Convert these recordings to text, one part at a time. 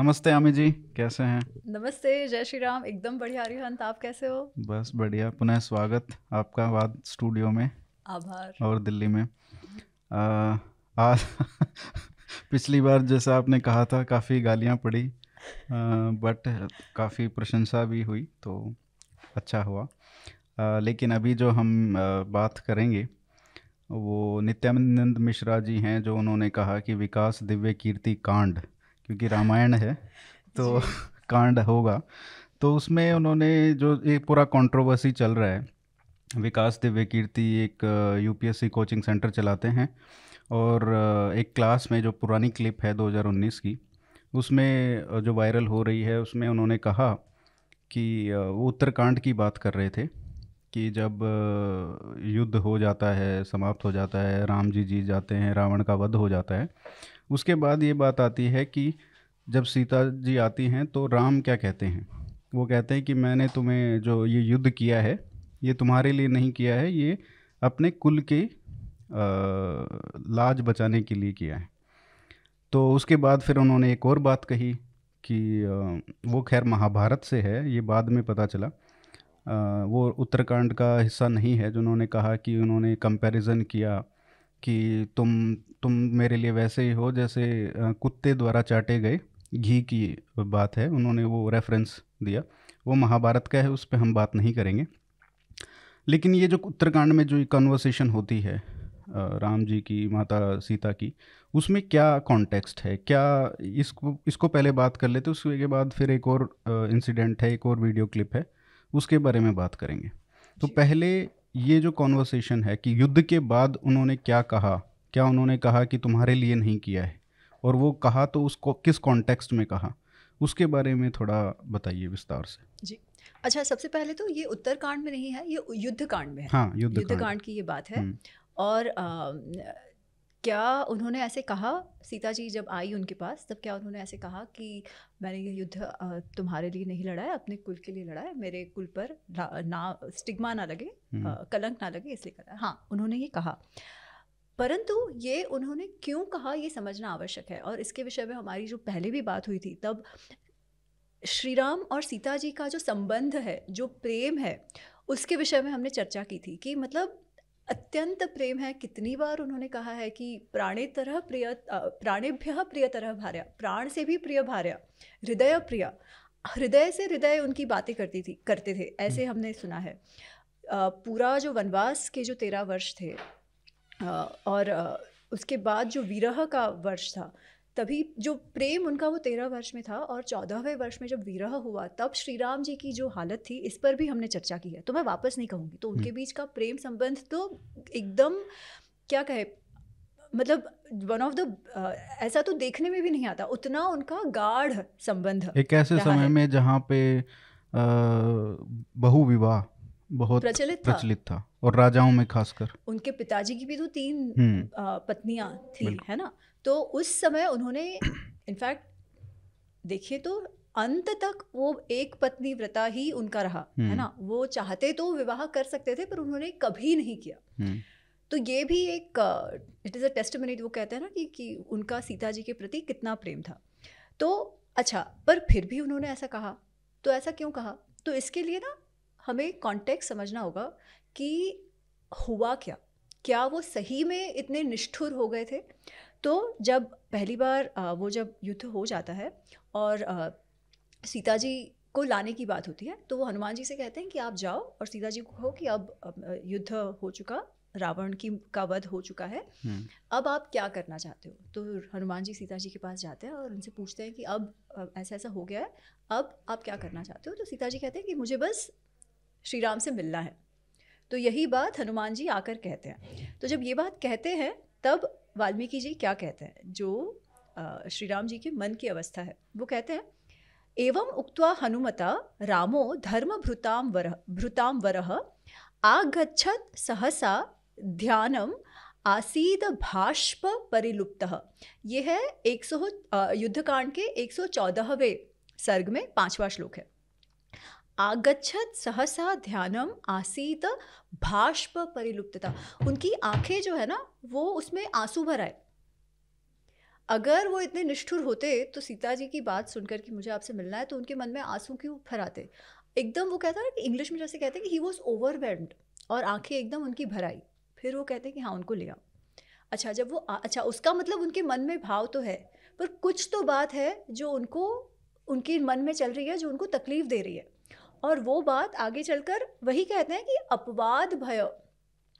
नमस्ते आमी जी कैसे हैं? नमस्ते जय श्री राम। एकदम बढ़िया हरिहंत आप कैसे हो? बस बढ़िया पुनः स्वागत आपका बाद स्टूडियो में। आभार। और दिल्ली में। आ, आज पिछली बार जैसा आपने कहा था काफ़ी गालियाँ पड़ी बट काफ़ी प्रशंसा भी हुई तो अच्छा हुआ। आ, लेकिन अभी जो हम आ, बात करेंगे वो नित्यानंद मिश्रा जी हैं जो उन्होंने कहा कि विकास दिव्य कीर्ति कांड। क्योंकि रामायण है तो कांड होगा। तो उसमें उन्होंने जो एक पूरा कंट्रोवर्सी चल रहा है विकास दिव्य कीर्ति एक यूपीएससी कोचिंग सेंटर चलाते हैं और एक क्लास में जो पुरानी क्लिप है 2019 की उसमें जो वायरल हो रही है उसमें उन्होंने कहा कि वो उत्तरकांड की बात कर रहे थे कि जब युद्ध हो जाता है समाप्त हो जाता है राम जी जीत जाते हैं रावण का वध हो जाता है उसके बाद ये बात आती है कि जब सीता जी आती हैं तो राम क्या कहते हैं? वो कहते हैं कि मैंने तुम्हें जो ये युद्ध किया है, ये तुम्हारे लिए नहीं किया है, ये अपने कुल के लाज बचाने के लिए किया है। तो उसके बाद फिर उन्होंने एक और बात कही कि वो खैर महाभारत से है, ये बाद में पता चला। वो उत्तराखंड का हिस्सा नहीं है जो उन्होंने कहा कि उन्होंने कंपैरिजन किया कि तुम तुम मेरे लिए वैसे ही हो जैसे कुत्ते द्वारा चाटे गए। घी की बात है उन्होंने वो रेफरेंस दिया। वो महाभारत का है उस पर हम बात नहीं करेंगे। लेकिन ये जो उत्तरकांड में जो कन्वर्सेशन होती है राम जी की माता सीता की उसमें क्या कॉन्टेक्स्ट है? क्या इसको इसको पहले बात कर लेते उसके बाद फिर एक और इंसिडेंट है एक और वीडियो क्लिप है उसके बारे में बात करेंगे। तो पहले ये जो कॉन्वर्सेशन है कि युद्ध के बाद उन्होंने क्या कहा? क्या उन्होंने कहा कि तुम्हारे लिए नहीं किया है? और वो कहा तो उसको किस कॉन्टेक्स्ट में कहा? उसके बारे में थोड़ा बताइए विस्तार से। जी। अच्छा सबसे पहले तो ये उत्तरकांड में नहीं है ये युद्ध कांड में है। हाँ युद्ध, युद्ध कांड की ये बात है। हम्म। और आ, क्या उन्होंने ऐसे कहा? सीता जी जब आई उनके पास तब क्या उन्होंने ऐसे कहा कि मैंने ये युद्ध तुम्हारे लिए नहीं लड़ा है अपने कुल के लिए लड़ा है मेरे कुल पर ना स्टिग्मा ना लगे हम्म। कलंक ना लगे इसलिए करा। हाँ उन्होंने ये कहा। परंतु ये उन्होंने क्यों कहा ये समझना आवश्यक है। और इसके विषय में हमारी जो पहले भी बात हुई थी तब श्री राम और सीता जी का जो संबंध है जो प्रेम है उसके विषय में हमने चर्चा की थी कि मतलब अत्यंत प्रेम है। कितनी बार उन्होंने कहा है कि प्राणे तरह प्रिय प्राणेभ्य प्रिय तरह भार्या प्राण से भी प्रिय भार्या हृदय प्रिय। हृदय से हृदय उनकी बातें करती थी करते थे ऐसे हम्म। हमने सुना है। पूरा जो वनवास के जो तेरह वर्ष थे और उसके बाद जो विरह का वर्ष था तभी जो प्रेम उनका वो तेरह वर्ष में था और चौदहवें वर्ष में जब विरह हुआ तब श्री राम जी की जो हालत थी इस पर भी हमने चर्चा की है। तो मैं वापस नहीं कहूँगी। तो उनके हम्म। बीच का प्रेम संबंध तो एकदम क्या कहे मतलब वन ऑफ़ द ऐसा तो देखने में भी नहीं आता उतना उनका गाढ़ संबंध एक ऐसे समय में जहाँ पे बहु विवाह बहुत प्रचलित था, प्रचलित था और राजाओं में खासकर। उनके पिताजी की भी तो तीन हम्म। पत्नियाँ थी है ना? तो उस समय उन्होंने इनफैक्ट देखिए तो अंत तक वो एक पत्नी व्रता ही उनका रहा है हम्म। ना? वो चाहते तो विवाह कर सकते थे पर उन्होंने कभी नहीं किया। हम्म। तो ये भी एक इट इज़ अ टेस्ट वो कहते हैं ना कि, कि उनका सीता जी के प्रति कितना प्रेम था। तो अच्छा पर फिर भी उन्होंने ऐसा कहा। तो ऐसा क्यों कहा? तो इसके लिए ना हमें कॉन्टेक्ट समझना होगा कि हुआ क्या? क्या वो सही में इतने निष्ठुर हो गए थे? तो जब पहली बार वो जब युद्ध हो जाता है और सीता जी को लाने की बात होती है तो वो हनुमान जी से कहते हैं कि आप जाओ और सीता जी को कहो कि अब युद्ध हो चुका रावण की का वध हो चुका है। हम्म। अब आप क्या करना चाहते हो? तो हनुमान जी सीता जी के पास जाते हैं और उनसे पूछते हैं कि अब ऐसा ऐसा हो गया है अब आप क्या करना चाहते हो? तो सीता जी कहते हैं कि मुझे बस श्री राम से मिलना है। तो यही बात हनुमान जी आकर कहते हैं। तो जब ये बात कहते हैं तब वाल्मीकि जी क्या कहते हैं? जो श्री राम जी के मन की अवस्था है, वो कहते हैं, एवं उक्त्वा हनुमता रामो धर्म भृताम वर भृताम वरह आगछत सहसा ध्यानम आसीद भाष्प परिलुप्त। यह है एक सौ युद्धकांड के एक सौ चौदहवें सर्ग में पांचवा श्लोक है। आगच्छत सहसा ध्यानम आसीत भाष्प परिलुप्तता उनकी आँखें जो है ना वो उसमें आँसू भर आए। अगर वो इतने निष्ठुर होते तो सीता जी की बात सुनकर कि मुझे आपसे मिलना है तो उनके मन में आँसू क्यों फराते एकदम वो कहता है कि इंग्लिश में जैसे कहते हैं कि ही वॉज़ ओवरवेल्ड और आँखें एकदम उनकी भराई फिर वो कहते हैं कि हाँ उनको ले आओ। अच्छा जब वो आ, अच्छा उसका मतलब उनके मन में भाव तो है पर कुछ तो बात है जो उनको उनके मन में चल रही है जो उनको तकलीफ़ दे रही है। और वो बात आगे चलकर वही कहते हैं कि अपवाद भय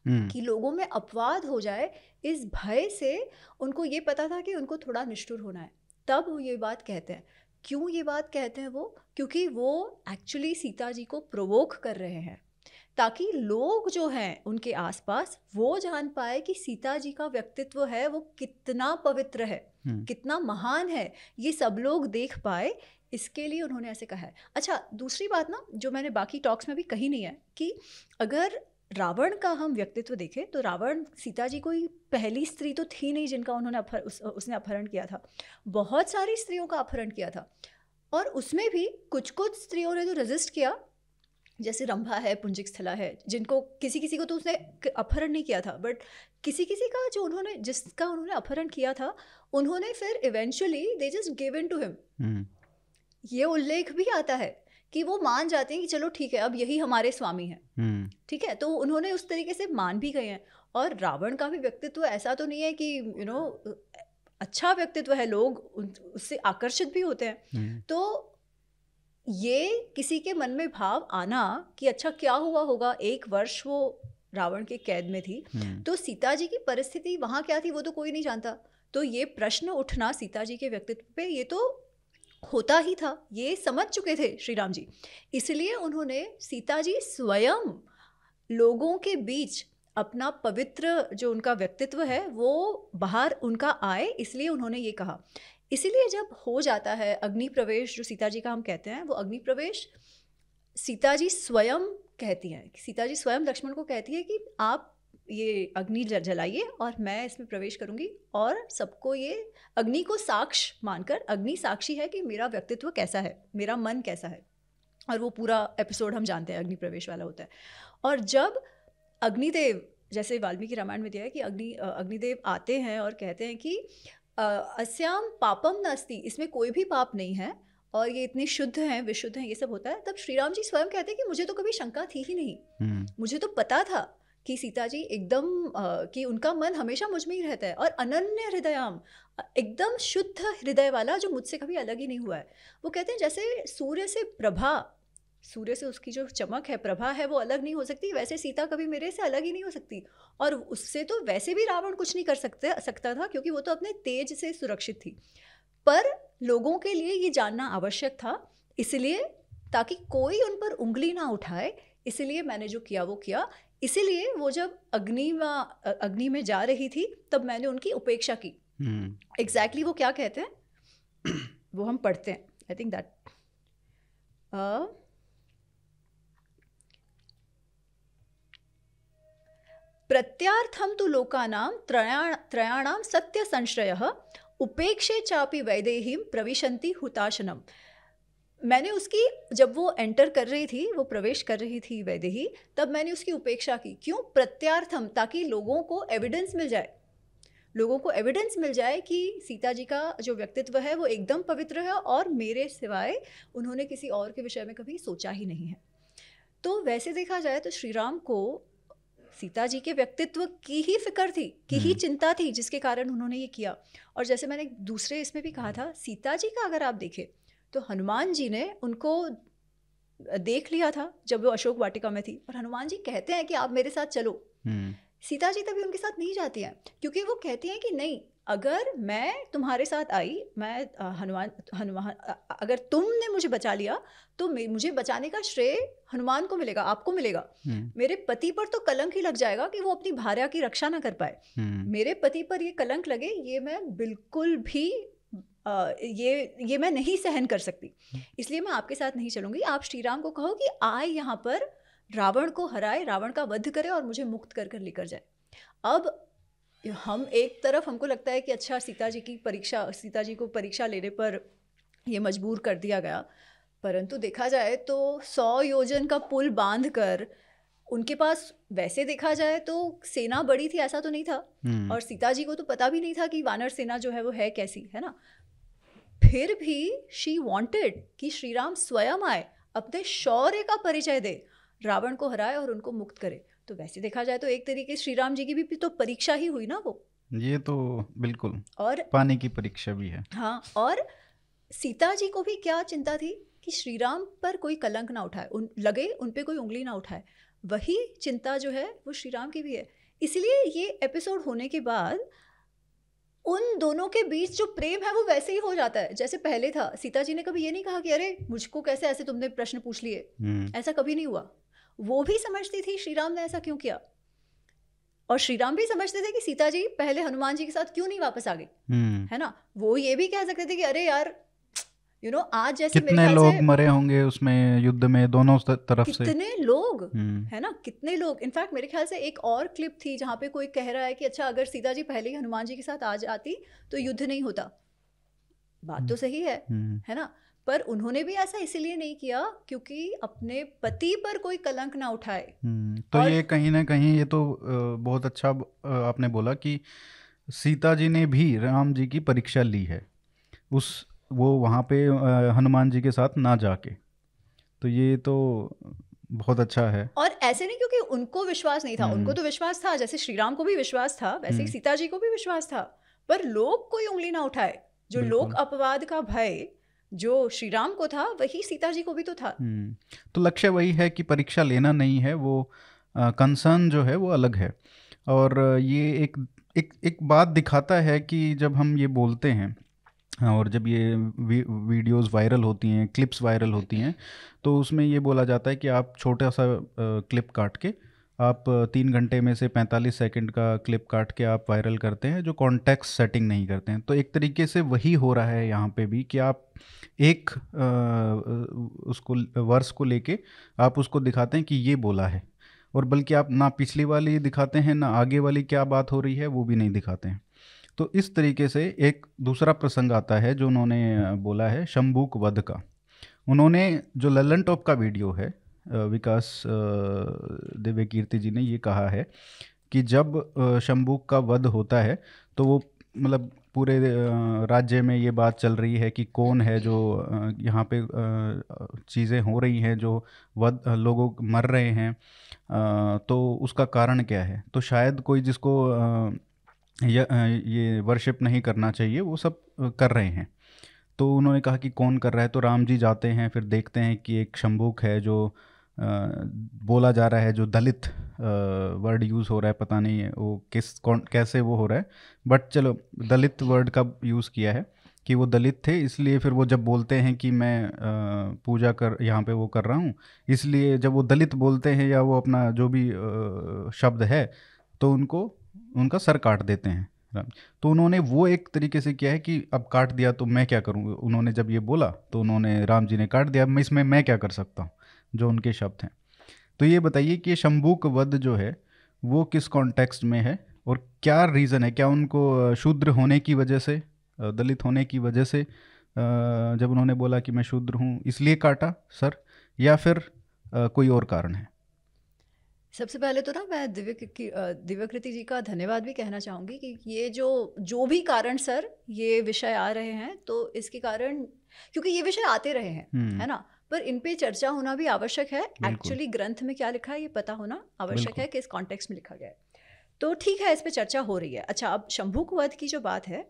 हम्म। कि लोगों में अपवाद हो जाए इस भय से उनको ये पता था कि उनको थोड़ा निष्ठुर होना है। तब वो ये बात कहते हैं। क्यों ये बात कहते हैं वो? क्योंकि वो एक्चुअली सीता जी को प्रोवोक कर रहे हैं। ताकि लोग जो हैं उनके आसपास वो जान पाए कि सीता जी का व्यक्तित्व है वो कितना पवित्र है हम्म। कितना महान है। ये सब लोग देख पाए इसके लिए उन्होंने ऐसे कहा है। अच्छा दूसरी बात ना जो मैंने बाकी टॉक्स में भी कही नहीं है कि अगर रावण का हम व्यक्तित्व देखें तो रावण सीता जी कोई पहली स्त्री तो थी नहीं जिनका उन्होंने अपहर, उस, उसने अपहरण किया था। बहुत सारी स्त्रियों का अपहरण किया था। और उसमें भी कुछ कुछ स्त्रियों ने तो रजिस्ट किया। जैसे रंभा है पुंजिक स्थला है जिनको किसी किसी को तो उसने अपहरण नहीं किया था बट किसी किसी का जो उन्होंने जिसका उन्होंने अपहरण किया था उन्होंने फिर eventually they just give in to him ये उल्लेख भी आता है कि वो मान जाते हैं कि चलो ठीक है अब यही हमारे स्वामी हैं हम्म। ठीक है तो उन्होंने उस तरीके से मान भी गए हैं और रावण का भी व्यक्तित्व ऐसा तो नहीं है कि यू you नो know, अच्छा व्यक्तित्व है लोग उससे आकर्षित भी होते हैं हम्म। तो ये किसी के मन में भाव आना कि अच्छा क्या हुआ होगा एक वर्ष वो रावण के कैद में थी हम्म। तो सीता जी की परिस्थिति वहाँ क्या थी वो तो कोई नहीं जानता तो ये प्रश्न उठना सीता जी के व्यक्तित्व पे ये तो होता ही था, ये समझ चुके थे श्री राम जी। इसलिए उन्होंने सीता जी स्वयं लोगों के बीच अपना पवित्र जो उनका व्यक्तित्व है, वो बाहर उनका आए, इसलिए उन्होंने ये कहा। इसीलिए जब हो जाता है अग्नि प्रवेश, जो सीता जी का हम कहते हैं, वो अग्नि प्रवेश, सीता जी स्वयं कहती हैं। सीता जी स्वयं लक्ष्मण को कहती है कि आप ये अग्नि जलाइए और मैं इसमें प्रवेश करूँगी और सबको ये अग्नि को साक्ष मानकर अग्नि साक्षी है कि मेरा व्यक्तित्व कैसा है मेरा मन कैसा है। और वो पूरा एपिसोड हम जानते हैं अग्नि प्रवेश वाला होता है। और जब अग्निदेव जैसे वाल्मीकि रामायण में दिया है कि अग्नि अग्निदेव आते हैं और कहते हैं कि अस्याम पापम नस्ति इसमें कोई भी पाप नहीं है और ये इतने शुद्ध हैं विशुद्ध हैं ये सब होता है तब श्री राम जी स्वयं कहते हैं कि मुझे तो कभी शंका थी ही नहीं। हम्म। मुझे तो पता था कि सीता जी एकदम कि उनका मन हमेशा मुझमें ही रहता है और अनन्य हृदयाम एकदम शुद्ध हृदय वाला जो मुझसे कभी अलग ही नहीं हुआ है। वो कहते हैं जैसे सूर्य से प्रभा, सूर्य से उसकी जो चमक है, प्रभा है, वो अलग नहीं हो सकती, वैसे सीता कभी मेरे से अलग ही नहीं हो सकती। और उससे तो वैसे भी रावण कुछ नहीं कर सकते, सकता था क्योंकि वो तो अपने तेज से सुरक्षित थी। पर लोगों के लिए ये जानना आवश्यक था, इसलिए ताकि कोई उन पर उंगली ना उठाए, इसलिए मैंने जो किया, वो किया। इसीलिए वो जब अग्नि अग्नि में जा रही थी तब मैंने उनकी उपेक्षा की। एग्जैक्टली exactly वो क्या कहते हैं? वो हम पढ़ते हैं। आई थिंक दैट प्रत्यार्थम तो लोकानां त्रयाण त्रयाणां सत्य संश्रय उपेक्षे चापि वैदेही प्रविशंति हुताशनम। मैंने उसकी जब वो एंटर कर रही थी वो प्रवेश कर रही थी वैदेही तब मैंने उसकी उपेक्षा की। क्यों? प्रत्यार्थम ताकि लोगों को एविडेंस मिल जाए। लोगों को एविडेंस मिल जाए कि सीता जी का जो व्यक्तित्व है वो एकदम पवित्र है और मेरे सिवाय उन्होंने किसी और के विषय में कभी सोचा ही नहीं है। तो वैसे देखा जाए तो श्री राम को सीता जी के व्यक्तित्व की ही फ़िक्र थी की ही हम्म। चिंता थी जिसके कारण उन्होंने ये किया। और जैसे मैंने दूसरे इसमें भी कहा था सीता जी का अगर आप देखें तो हनुमान जी ने उनको देख लिया था जब वो अशोक वाटिका में थी और हनुमान जी कहते हैं कि आप मेरे साथ चलो हम्म। सीता जी तभी उनके साथ नहीं जाती हैं क्योंकि वो कहती हैं कि नहीं अगर मैं तुम्हारे साथ आई मैं हनुमान हनुमान अगर तुमने मुझे बचा लिया तो मुझे बचाने का श्रेय हनुमान को मिलेगा आपको मिलेगा हम्म। मेरे पति पर तो कलंक ही लग जाएगा कि वो अपनी भार्या की रक्षा ना कर पाए हम्म। मेरे पति पर ये कलंक लगे ये मैं बिल्कुल भी ये ये मैं नहीं सहन कर सकती। इसलिए मैं आपके साथ नहीं चलूँगी। आप श्री राम को कहो कि आए यहाँ पर रावण को हराए रावण का वध करे और मुझे मुक्त कर कर लेकर जाए। अब हम एक तरफ़ हमको लगता है कि अच्छा सीता जी की परीक्षा सीता जी को परीक्षा लेने पर ये मजबूर कर दिया गया। परंतु देखा जाए तो सौ योजन का पुल बाँध कर उनके पास वैसे देखा जाए तो सेना बड़ी थी ऐसा तो नहीं था। हम्म। और सीता जी को तो पता भी नहीं था कि वानर सेना जो है वो है कैसी है ना? फिर भी शी वांटेड कि श्री राम स्वयं आए अपने शौर्य का परिचय दे रावण को हराए और उनको मुक्त करे। तो वैसे देखा जाए तो एक तरीके श्री राम जी की भी तो परीक्षा ही हुई ना वो। ये तो बिल्कुल और पानी की परीक्षा भी है। हाँ और सीता जी को भी क्या चिंता थी कि श्री राम पर कोई कलंक ना उठाए उन लगे उन पे कोई उंगली ना उठाए। वही चिंता जो है वो श्री राम की भी है। इसलिए ये एपिसोड होने के बाद उन दोनों के बीच जो प्रेम है वो वैसे ही हो जाता है। जैसे पहले था सीता जी ने कभी ये नहीं कहा कि अरे मुझको कैसे ऐसे तुमने प्रश्न पूछ लिए? हम्म, ऐसा कभी नहीं हुआ। वो भी समझती थी श्रीराम ने ऐसा क्यों किया? और श्रीराम भी समझते थे कि सीता जी पहले हनुमान जी के साथ क्यों नहीं वापस आ गई हम्म। है ना? वो ये भी कह सकते थे कि अरे यार यू you नो know, आज जैसे कितने ख्याल लोग मरे होंगे उसमें युद्ध में दोनों तरफ़ से? कितने लोग? हम्म, है ना? कितने लोग? इनफैक्ट मेरे ख्याल से एक और क्लिप थी जहाँ पे कोई कह रहा है कि अच्छा अगर सीता जी पहले ही हनुमान जी के साथ आ जाती तो युद्ध नहीं होता। बात तो सही है हम्म, है ना? पर उन्होंने भी ऐसा इसीलिए नहीं किया क्योंकि अपने पति पर कोई कलंक ना उठाए। हम्म। तो और- ये कहीं ना कहीं ये तो बहुत अच्छा आपने बोला कि सीता जी ने भी राम जी की परीक्षा ली है। उस वो वहाँ पे हनुमान जी के साथ ना जाके। तो ये तो बहुत अच्छा है। और ऐसे नहीं क्योंकि उनको विश्वास नहीं था। हम्म। उनको तो विश्वास था जैसे श्री राम को भी विश्वास था वैसे ही हम्म। सीता जी को भी विश्वास था। पर लोग कोई उंगली ना उठाए। जो लोक अपवाद का भय जो श्री राम को था वही सीता जी को भी तो था। हम्म, तो लक्ष्य वही है कि परीक्षा लेना नहीं है वो कंसर्न जो है वो अलग है। और ये एक एक एक बात दिखाता है कि जब हम ये बोलते हैं और जब ये वी, वीडियोस वायरल होती हैं क्लिप्स वायरल होती हैं तो उसमें ये बोला जाता है कि आप छोटा सा क्लिप काट के आप तीन घंटे में से 45 सेकंड का क्लिप काट के आप वायरल करते हैं जो कॉन्टेक्स्ट सेटिंग नहीं करते हैं। तो एक तरीके से वही हो रहा है यहाँ पे भी कि आप एक अ, उसको वर्स को लेके आप उसको दिखाते हैं कि ये बोला है। और बल्कि आप ना पिछली वाली दिखाते हैं ना आगे वाली क्या बात हो रही है वो भी नहीं दिखाते हैं। तो इस तरीके से एक दूसरा प्रसंग आता है जो उन्होंने बोला है, शंभूक वध का। उन्होंने जो ललन टॉप का वीडियो है विकास दिव्य कीर्ति जी ने ये कहा है कि जब शंभूक का वध होता है तो वो मतलब पूरे राज्य में ये बात चल रही है कि कौन है जो यहाँ पे चीज़ें हो रही हैं, जो वध, लोगों मर रहे हैं तो उसका कारण क्या है? तो शायद कोई जिसको ये ये वर्शिप नहीं करना चाहिए, वो सब कर रहे हैं। तो उन्होंने कहा कि कौन कर रहा है? तो राम जी जाते हैं, फिर देखते हैं कि एक शंभूक है जो बोला जा रहा है, जो दलित वर्ड यूज़ हो रहा है, पता नहीं है वो किस, कौन, कैसे वो हो रहा है। बट चलो, दलित वर्ड का यूज़ किया है? कि वो दलित थे, इसलिए फिर वो जब बोलते हैं कि मैं पूजा कर, यहाँ पे वो कर रहा हूँ, इसलिए जब वो दलित बोलते हैं या वो अपना जो भी शब्द है तो उनको उनका सर काट देते हैं। तो उन्होंने वो एक तरीके से किया है कि अब काट दिया तो मैं क्या करूँ? उन्होंने जब ये बोला तो उन्होंने राम जी ने काट दिया मैं इसमें मैं क्या कर सकता हूँ? जो उनके शब्द हैं। तो ये बताइए कि शंभूक वध जो है, वो किस कॉन्टेक्स्ट में है और क्या रीज़न है? क्या उनको शूद्र होने की वजह से दलित होने की वजह से जब उन्होंने बोला कि मैं शूद्र हूँ, इसलिए काटा, सर? या फिर कोई और कारण है? सबसे पहले तो ना मैं दिव्य की दिव्यकृति जी का धन्यवाद भी कहना चाहूँगी कि ये जो जो भी कारण सर ये विषय आ रहे हैं तो इसके कारण क्योंकि ये विषय आते रहे हैं हम्म, है ना? पर इन पे चर्चा होना भी आवश्यक है। एक्चुअली ग्रंथ में क्या लिखा है ये पता होना आवश्यक है कि इस कॉन्टेक्स्ट में लिखा गया है। तो ठीक है इस पर चर्चा हो रही है। अच्छा अब शंभुक वध की जो बात है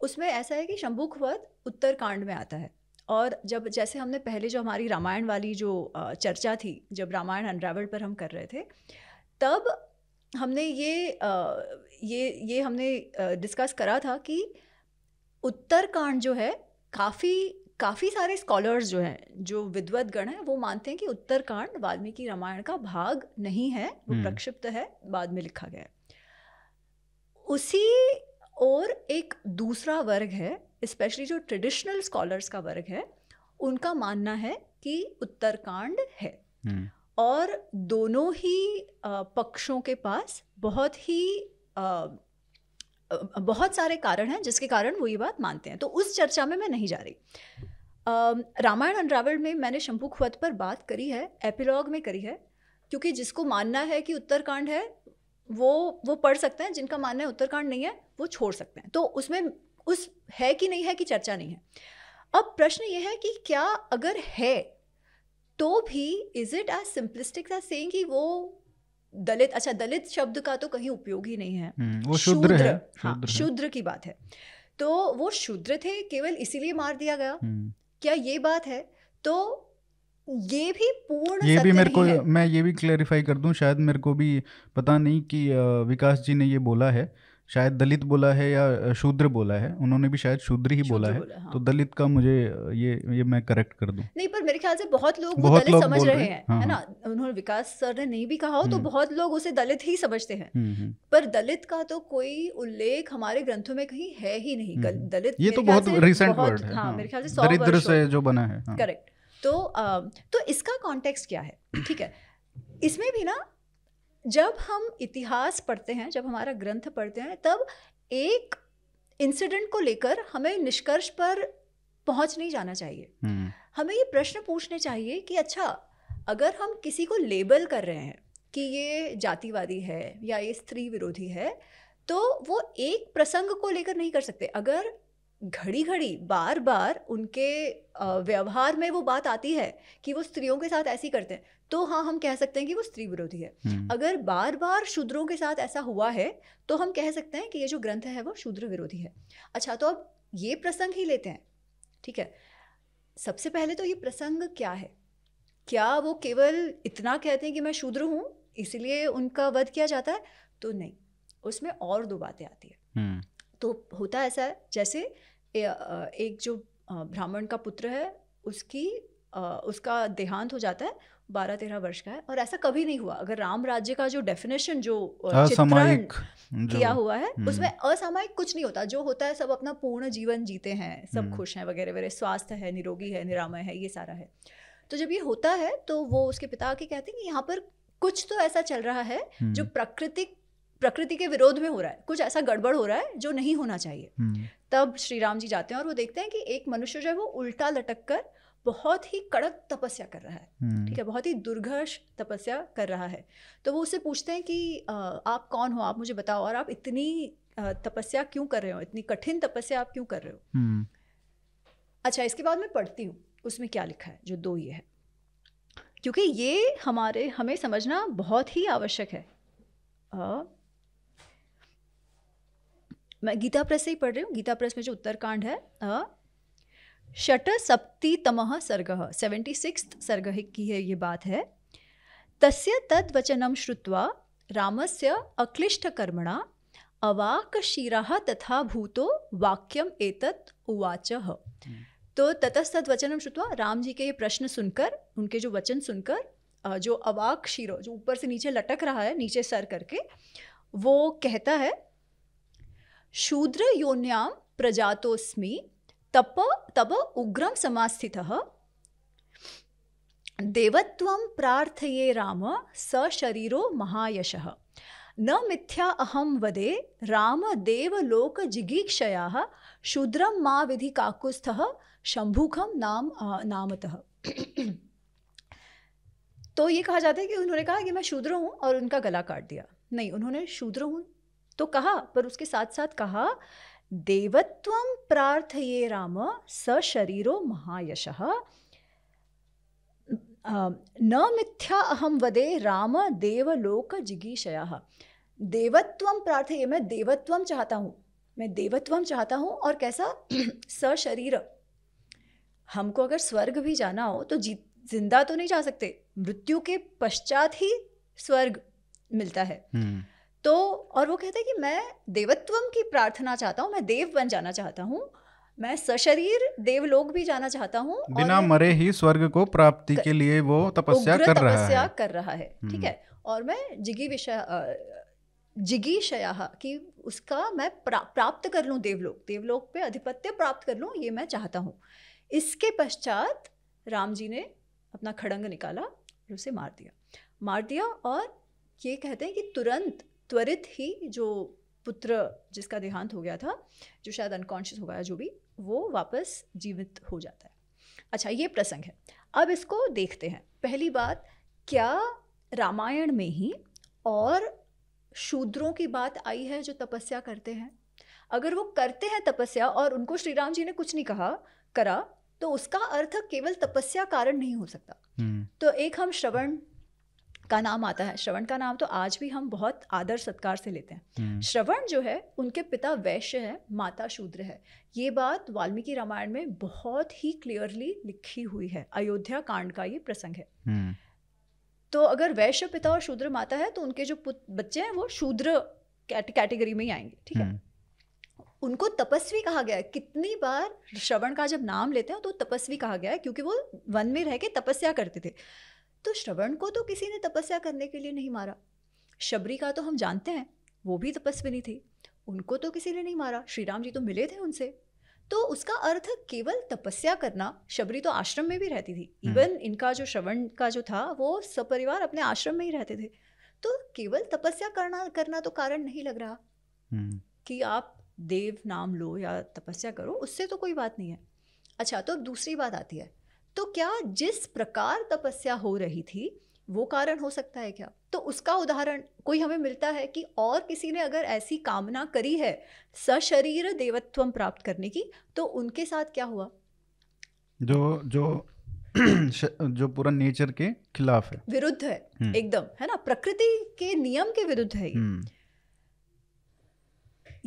उसमें ऐसा है कि शंभुक वध उत्तरकांड में आता है। और जब जैसे हमने पहले जो हमारी रामायण वाली जो चर्चा थी जब रामायण अनरावल पर हम कर रहे थे तब हमने ये ये ये हमने डिस्कस करा था कि उत्तरकांड जो है काफ़ी काफ़ी सारे स्कॉलर्स जो हैं जो विद्वत गण हैं वो मानते हैं कि उत्तरकांड वाल्मीकि रामायण का भाग नहीं है वो हम्म। प्रक्षिप्त है बाद में लिखा गया है उसी और एक दूसरा वर्ग है स्पेशली जो ट्रेडिशनल स्कॉलर्स का वर्ग है उनका मानना है कि उत्तरकांड है। हम्म, और दोनों ही पक्षों के पास बहुत ही बहुत सारे कारण हैं जिसके कारण वो ये बात मानते हैं। तो उस चर्चा में मैं नहीं जा रही। रामायण अनरावल में मैंने शंभुक वध पर बात करी है एपिलॉग में करी है क्योंकि जिसको मानना है कि उत्तरकांड है वो वो पढ़ सकते हैं जिनका मानना है उत्तरकांड नहीं है वो छोड़ सकते हैं। तो उसमें उस है कि नहीं है कि चर्चा नहीं है। अब प्रश्न यह है कि क्या अगर है तो भी is it as simplistic as saying कि वो दलित अच्छा दलित शब्द का तो कहीं उपयोग ही नहीं है। हम्म, वो शूद्र है हाँ शूद्र की बात है। तो वो शूद्र थे केवल इसीलिए मार दिया गया। हम्म। क्या ये बात है? तो ये भी पूर्ण ये भी मेरे को मैं ये भी क्लैरिफाई कर दूँ शायद मेरे को भी पता नहीं कि विकास जी ने ये बोला है। शायद दलित बोला है या शूद्र बोला है उन्होंने भी शायद शूद्र ही बोला है। हाँ। तो दलित का मुझे ये ये मैं करेक्ट कर दूँ? नहीं पर मेरे ख्याल से बहुत लोग बहुत दलित लोग समझ रहे हैं। हाँ, है ना? हाँ। उन्होंने विकास सर ने नहीं भी कहा हो तो हम्म। बहुत लोग उसे दलित ही समझते हैं। हम्म, हम्म। पर दलित का तो कोई उल्लेख हमारे ग्रंथों में कहीं है ही नहीं। दलित ये तो बहुत रिसेंट वर्ड है हाँ मेरे ख्याल से दरिद्र से जो बना है करेक्ट तो तो इसका कॉन्टेक्स्ट क्या है? ठीक है। इसमें भी ना जब हम इतिहास पढ़ते हैं जब हमारा ग्रंथ पढ़ते हैं तब एक इंसिडेंट को लेकर हमें निष्कर्ष पर पहुँच नहीं जाना चाहिए हम्म। हमें ये प्रश्न पूछने चाहिए कि अच्छा अगर हम किसी को लेबल कर रहे हैं कि ये जातिवादी है या ये स्त्री विरोधी है तो वो एक प्रसंग को लेकर नहीं कर सकते अगर घड़ी घड़ी बार बार उनके व्यवहार में वो बात आती है कि वो स्त्रियों के साथ ऐसी करते हैं तो हाँ हम कह सकते हैं कि वो स्त्री विरोधी है। हम्म। अगर बार बार शूद्रों के साथ ऐसा हुआ है तो हम कह सकते हैं कि ये जो ग्रंथ है वो शूद्र विरोधी है। अच्छा तो अब ये प्रसंग ही लेते हैं ठीक है? सबसे पहले तो ये प्रसंग क्या है? क्या वो केवल इतना कहते हैं कि मैं शूद्र हूँ इसलिए उनका वध किया जाता है? तो नहीं उसमें और दो बातें आती है। हम्म। तो होता ऐसा है जैसे एक जो ब्राह्मण का पुत्र है उसकी उसका देहांत हो जाता है बारह तेरह वर्ष का है और ऐसा कभी नहीं हुआ अगर राम राज्य का जो डेफिनेशन जो चित्रण किया हुआ है हम्म। उसमें असामायिक कुछ नहीं होता जो होता है सब अपना पूर्ण जीवन जीते हैं सब हम्म। खुश हैं वगैरह वगैरह स्वास्थ्य है निरोगी है निरामय है ये सारा है तो जब ये होता है तो वो उसके पिता के कहते हैं कि यहाँ पर कुछ तो ऐसा चल रहा है जो हम्म। प्राकृतिक प्रकृति के विरोध में हो रहा है कुछ ऐसा गड़बड़ हो रहा है जो नहीं होना चाहिए तब श्री राम जी जाते हैं और वो देखते हैं कि एक मनुष्य जो है वो उल्टा लटक कर बहुत ही कड़क तपस्या कर रहा है हम्म। ठीक है? बहुत ही दुर्घर्ष तपस्या कर रहा है। तो वो उससे पूछते हैं कि आप कौन हो? आप मुझे बताओ और आप इतनी तपस्या क्यों कर रहे हो? इतनी कठिन तपस्या आप क्यों कर रहे हो? हम्म। अच्छा इसके बाद मैं पढ़ती हूँ उसमें क्या लिखा है जो दो ये है। क्योंकि ये हमारे हमें समझना बहुत ही आवश्यक है। आ, मैं गीता प्रेस से ही पढ़ रही हूँ। गीता प्रेस में जो उत्तरकांड है आ, षट सप्तितमः सर्ग। सेवेंटी सिक्स सर्ग की है ये बात है। तस्य तद्वचनं श्रुत्वा रामस्य अक्लिष्टकर्मणा अवाकशीरः तथा भूतो वाक्यम एतत् उवाच। तो ततस्तद वचनम श्रुत्वा राम जी के ये प्रश्न सुनकर, उनके जो वचन सुनकर जो अवाक शीरो जो ऊपर से नीचे लटक रहा है, नीचे सर करके, वो कहता है, शूद्र योन्याम प्रजातोस्मी तप तब उग्रं समास्थितः। देवत्वं प्रार्थये राम स शरीरो महायशः। न मिथ्या अहम वदे, राम देवलोक जिगीक्षयाः, शूद्रं मा विधि काकुस्थः शंभुखम नाम नामतः। तो ये कहा जाता है कि उन्होंने कहा कि मैं शूद्र हूँ और उनका गला काट दिया। नहीं, उन्होंने शूद्र हूँ तो कहा, पर उसके साथ साथ कहा देवत्वं प्रार्थये राम स शरीरो महायशः। न मिथ्या अहम वदे राम देवलोक जिगीशया देवत्वम प्रार्थये, मैं देवत्वम चाहता हूँ। मैं देवत्वम चाहता हूँ और कैसा? स शरीर। हमको अगर स्वर्ग भी जाना हो तो जी, ज़िंदा तो नहीं जा सकते। मृत्यु के पश्चात ही स्वर्ग मिलता है। hmm. तो और वो कहते हैं कि मैं देवत्वम की प्रार्थना चाहता हूँ मैं देव बन जाना चाहता हूँ मैं सशरीर देवलोक भी जाना चाहता हूँ बिना मरे ही स्वर्ग को प्राप्ति के लिए वो तपस्या कर रहा तपस्या है कर रहा है ठीक हम्म। है और मैं जिगी विषय जिगी शया कि उसका मैं प्रा, प्राप्त कर लूँ देवलोक देवलोक पे अधिपत्य प्राप्त कर लूँ ये मैं चाहता हूँ। इसके पश्चात राम जी ने अपना खड़ंग निकाला और उसे मार दिया। मार दिया और ये कहते हैं कि तुरंत त्वरित ही जो पुत्र जिसका देहांत हो गया था जो शायद अनकॉन्शियस हो गया जो भी वो वापस जीवित हो जाता है। अच्छा ये प्रसंग है। अब इसको देखते हैं। पहली बात क्या रामायण में ही और शूद्रों की बात आई है जो तपस्या करते हैं? अगर वो करते हैं तपस्या और उनको श्री राम जी ने कुछ नहीं कहा करा तो उसका अर्थ केवल तपस्या कारण नहीं हो सकता। हम्म। तो एक हम श्रवण का नाम आता है। श्रवण का नाम तो आज भी हम बहुत आदर सत्कार से लेते हैं। हम्म। श्रवण जो है उनके पिता वैश्य है माता शूद्र है। ये बात वाल्मीकि रामायण में बहुत ही क्लियरली लिखी हुई है। अयोध्या कांड का ये प्रसंग है। हम्म। तो अगर वैश्य पिता और शूद्र माता है तो उनके जो बच्चे हैं वो शूद्र कैटेगरी में ही आएँगे ठीक है? उनको तपस्वी कहा गया है। कितनी बार श्रवण का जब नाम लेते हैं तो तपस्वी कहा गया है क्योंकि वो वन में रह के तपस्या करते थे। तो श्रवण को तो किसी ने तपस्या करने के लिए नहीं मारा। शबरी का तो हम जानते हैं वो भी तपस्विनी थी। उनको तो किसी ने नहीं मारा श्री राम जी तो मिले थे उनसे। तो उसका अर्थ केवल तपस्या करना शबरी तो आश्रम में भी रहती थी। Even hmm. इनका जो श्रवण का जो था वो सपरिवार अपने आश्रम में ही रहते थे। तो केवल तपस्या करना करना तो कारण नहीं लग रहा। हम्म। कि आप देव नाम लो या तपस्या करो उससे तो कोई बात नहीं है। अच्छा तो अब दूसरी बात आती है। तो क्या जिस प्रकार तपस्या हो रही थी वो कारण हो सकता है क्या? तो उसका उदाहरण कोई हमें मिलता है कि और किसी ने अगर ऐसी कामना करी है सशरीर देवत्व प्राप्त करने की तो उनके साथ क्या हुआ? जो जो जो पूरा नेचर के खिलाफ है। विरुद्ध है हम्म। एकदम है ना? प्रकृति के नियम के विरुद्ध है हम्म।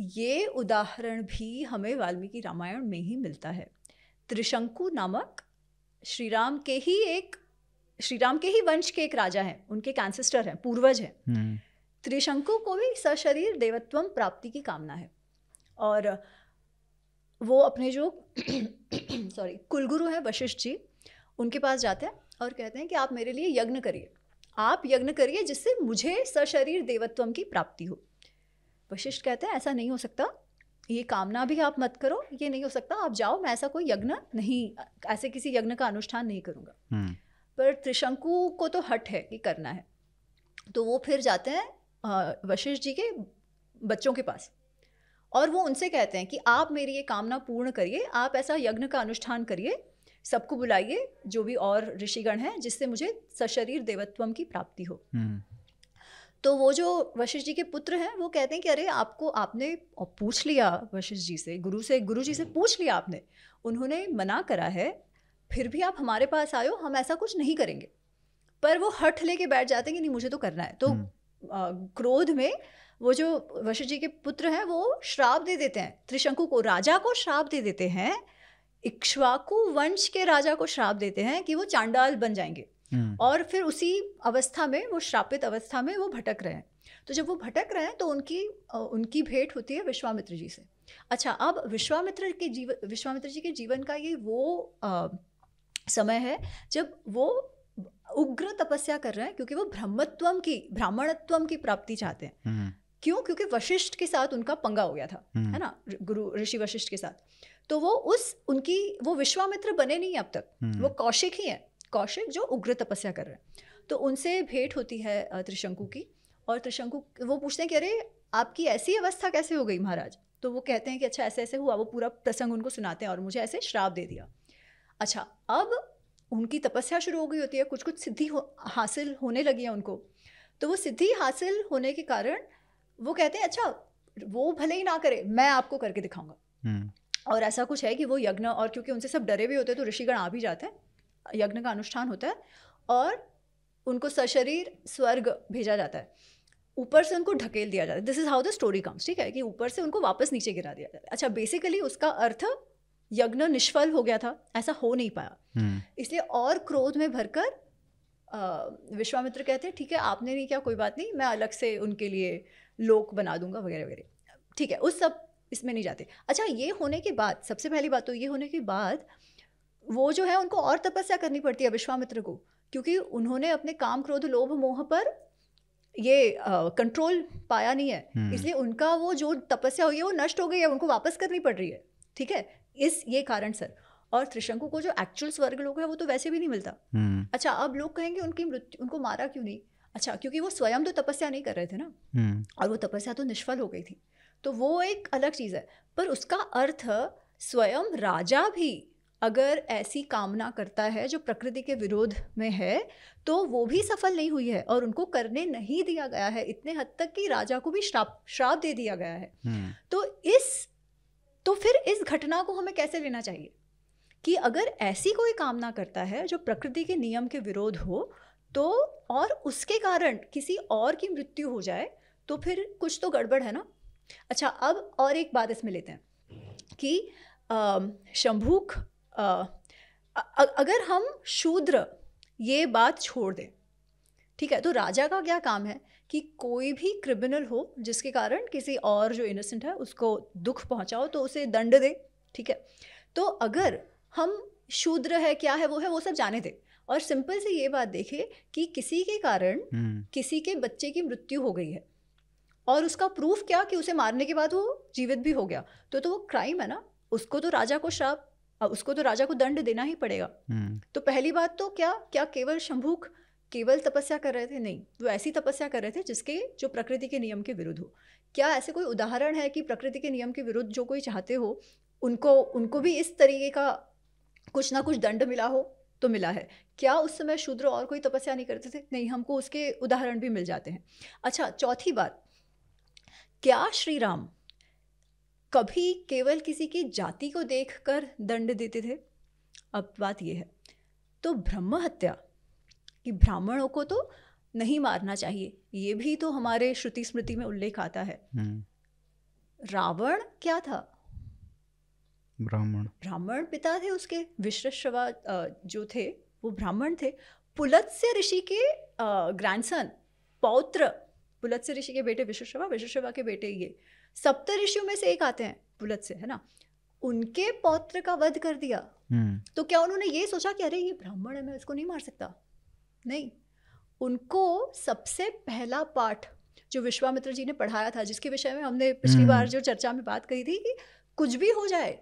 ये उदाहरण भी हमें वाल्मीकि रामायण में ही मिलता है। त्रिशंकु नामक श्री राम के ही एक श्री राम के ही वंश के एक राजा हैं उनके कैंसिस्टर हैं पूर्वज हैं। हम्म। त्रिशंकु को भी सशरीर देवत्व प्राप्ति की कामना है। और वो अपने जो सॉरी कुलगुरु हैं वशिष्ठ जी उनके पास जाते हैं और कहते हैं कि आप मेरे लिए यज्ञ करिए। आप यज्ञ करिए जिससे मुझे सशरीर देवत्वम की प्राप्ति हो। वशिष्ठ कहते हैं ऐसा नहीं हो सकता। ये कामना भी आप मत करो ये नहीं हो सकता आप जाओ मैं ऐसा कोई यज्ञ नहीं ऐसे किसी यज्ञ का अनुष्ठान नहीं करूँगा हम्म। पर त्रिशंकु को तो हट है कि करना है तो वो फिर जाते हैं वशिष्ठ जी के बच्चों के पास और वो उनसे कहते हैं कि आप मेरी ये कामना पूर्ण करिए आप ऐसा यज्ञ का अनुष्ठान करिए सबको बुलाइए जो भी और ऋषिगण हैं जिससे मुझे सशरीर देवत्वम की प्राप्ति हो हम्म। तो वो जो वशिष्ठ जी के पुत्र हैं वो कहते हैं कि अरे आपको आपने पूछ लिया वशिष्ठ जी से गुरु से गुरु जी से पूछ लिया आपने। उन्होंने मना करा है फिर भी आप हमारे पास आयो हम ऐसा कुछ नहीं करेंगे। पर वो हट लेके बैठ जाते हैं कि नहीं मुझे तो करना है। तो हम्म। क्रोध में वो जो वशिष्ठ जी के पुत्र हैं वो श्राप दे देते हैं। त्रिशंकु को राजा को श्राप दे देते हैं इक्ष्वाकु वंश के राजा को श्राप देते हैं कि वो चांडाल बन जाएँगे। हम्म। और फिर उसी अवस्था में वो श्रापित अवस्था में वो भटक रहे हैं। तो जब वो भटक रहे हैं तो उनकी उनकी भेंट होती है विश्वामित्र जी से। अच्छा अब विश्वामित्र के जीवन विश्वामित्र जी के जीवन का ये वो आ, समय है जब वो उग्र तपस्या कर रहे हैं क्योंकि वो ब्रह्मत्वम की ब्राह्मणत्वम की प्राप्ति चाहते हैं। हम्म। क्यों? क्योंकि वशिष्ठ के साथ उनका पंगा हो गया था हम्म। है ना? गुरु ऋषि वशिष्ठ के साथ। तो वो उस उनकी वो विश्वामित्र बने नहीं अब तक। वो कौशिक ही है। कौशिक जो उग्र तपस्या कर रहे हैं। तो उनसे भेंट होती है त्रिशंकु की और त्रिशंकु वो पूछते हैं कि अरे आपकी ऐसी अवस्था कैसे हो गई महाराज? तो वो कहते हैं कि अच्छा ऐसे ऐसे हुआ वो पूरा प्रसंग उनको सुनाते हैं और मुझे ऐसे श्राप दे दिया। अच्छा अब उनकी तपस्या शुरू हो गई होती है कुछ कुछ सिद्धि हो, हासिल होने लगी है उनको। तो वो सिद्धि हासिल होने के कारण वो कहते हैं अच्छा वो भले ही ना करे मैं आपको करके दिखाऊँगा। हम्म। और ऐसा कुछ है कि वो यज्ञ और क्योंकि उनसे सब डरे भी होते हैं तो ऋषिगण आ भी जाते हैं। यज्ञ का अनुष्ठान होता है और उनको सशरीर स्वर्ग भेजा जाता है। ऊपर से उनको ढकेल दिया जाता है। This is how the story comes ठीक है? कि ऊपर से उनको वापस नीचे गिरा दिया जाता है। अच्छा बेसिकली उसका अर्थ यज्ञ निष्फल हो गया था ऐसा हो नहीं पाया। hmm. इसलिए और क्रोध में भरकर विश्वामित्र कहते हैं ठीक है आपने नहीं किया कोई बात नहीं मैं अलग से उनके लिए लोक बना दूँगा वगैरह वगैरह। ठीक है उस सब इसमें नहीं जाते। अच्छा ये होने के बाद सबसे पहली बात तो ये होने के बाद वो जो है उनको और तपस्या करनी पड़ती है विश्वामित्र को क्योंकि उन्होंने अपने काम क्रोध लोभ मोह पर ये कंट्रोल पाया नहीं है। हम्म। इसलिए उनका वो जो तपस्या हुई है वो नष्ट हो गई है उनको वापस करनी पड़ रही है। ठीक है? इस ये कारण सर। और त्रिशंकु को जो एक्चुअल स्वर्ग लोग है वो तो वैसे भी नहीं मिलता। हम्म। अच्छा अब लोग कहेंगे उनकी मृत्यु उनको मारा क्यों नहीं? अच्छा क्योंकि वो स्वयं तो तपस्या नहीं कर रहे थे ना। हम्म। और वो तपस्या तो निष्फल हो गई थी। तो वो एक अलग चीज़ है। पर उसका अर्थ स्वयं राजा भी अगर ऐसी कामना करता है जो प्रकृति के विरोध में है तो वो भी सफल नहीं हुई है और उनको करने नहीं दिया गया है। इतने हद तक कि राजा को भी श्राप श्राप दे दिया गया है। हम्म। तो इस तो फिर इस घटना को हमें कैसे लेना चाहिए? कि अगर ऐसी कोई कामना करता है जो प्रकृति के नियम के विरोध हो तो और उसके कारण किसी और की मृत्यु हो जाए तो फिर कुछ तो गड़बड़ है ना? अच्छा अब और एक बात इसमें लेते हैं कि शंभूक अगर हम शूद्र ये बात छोड़ दें ठीक है तो राजा का क्या काम है कि कोई भी क्रिमिनल हो जिसके कारण किसी और जो इनोसेंट है उसको दुख पहुंचाओ तो उसे दंड दे ठीक है तो अगर हम शूद्र है क्या है वो है वो सब जाने दे और सिंपल से ये बात देखे कि किसी के कारण हम्म। किसी के बच्चे की मृत्यु हो गई है और उसका प्रूफ क्या कि उसे मारने के बाद वो जीवित भी हो गया तो तो वो क्राइम है ना उसको तो राजा को श्राप उसको तो राजा को दंड देना ही पड़ेगा। हम्म। तो पहली बात तो क्या क्या केवल शंभुक केवल तपस्या कर रहे थे? नहीं वो ऐसी तपस्या कर रहे थे जिसके जो प्रकृति के नियम के विरुद्ध हो। क्या ऐसे कोई उदाहरण है कि प्रकृति के नियम के विरुद्ध जो कोई चाहते हो उनको उनको भी इस तरीके का कुछ ना कुछ दंड मिला हो तो मिला है। क्या उस समय शूद्र और कोई तपस्या नहीं करते थे? नहीं हमको उसके उदाहरण भी मिल जाते हैं। अच्छा चौथी बात। क्या श्री राम कभी केवल किसी की जाति को देखकर दंड देते थे? अब बात यह है। तो ब्रह्म हत्या कि ब्राह्मणों को तो नहीं मारना चाहिए ये भी तो हमारे श्रुति स्मृति में उल्लेख आता है। हम्म। रावण क्या था? ब्राह्मण। ब्राह्मण पिता थे उसके विश्रवा जो थे वो ब्राह्मण थे। पुलत्स्य ऋषि के ग्रैंडसन पौत्र पुलत्स्य ऋषि के बेटे विश्वश्रवा विश्वश्रवा के बेटे ये। सप्त ऋषियों में से एक आते हैं पुलत से है ना उनके पौत्र का वध कर दिया हम्म। तो क्या उन्होंने ये सोचा कि अरे ये ब्राह्मण है मैं इसको नहीं मार सकता नहीं उनको सबसे पहला पाठ जो विश्वामित्र जी ने पढ़ाया था जिसके विषय में हमने पिछली हम्म। बार जो चर्चा में बात कही थी कि कुछ भी हो जाए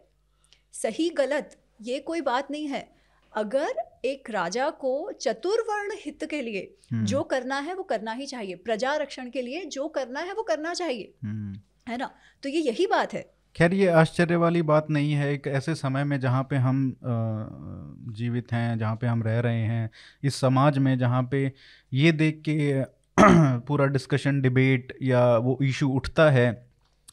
सही गलत ये कोई बात नहीं है अगर एक राजा को चतुर्वर्ण हित के लिए हम्म। जो करना है वो करना ही चाहिए प्रजा रक्षण के लिए जो करना है वो करना चाहिए। है ना? तो ये यही बात है। खैर, ये आश्चर्य वाली बात नहीं है। एक ऐसे समय में जहाँ पे हम जीवित हैं, जहाँ पे हम रह रहे हैं, इस समाज में जहाँ पे ये देख के पूरा डिस्कशन डिबेट या वो इशू उठता है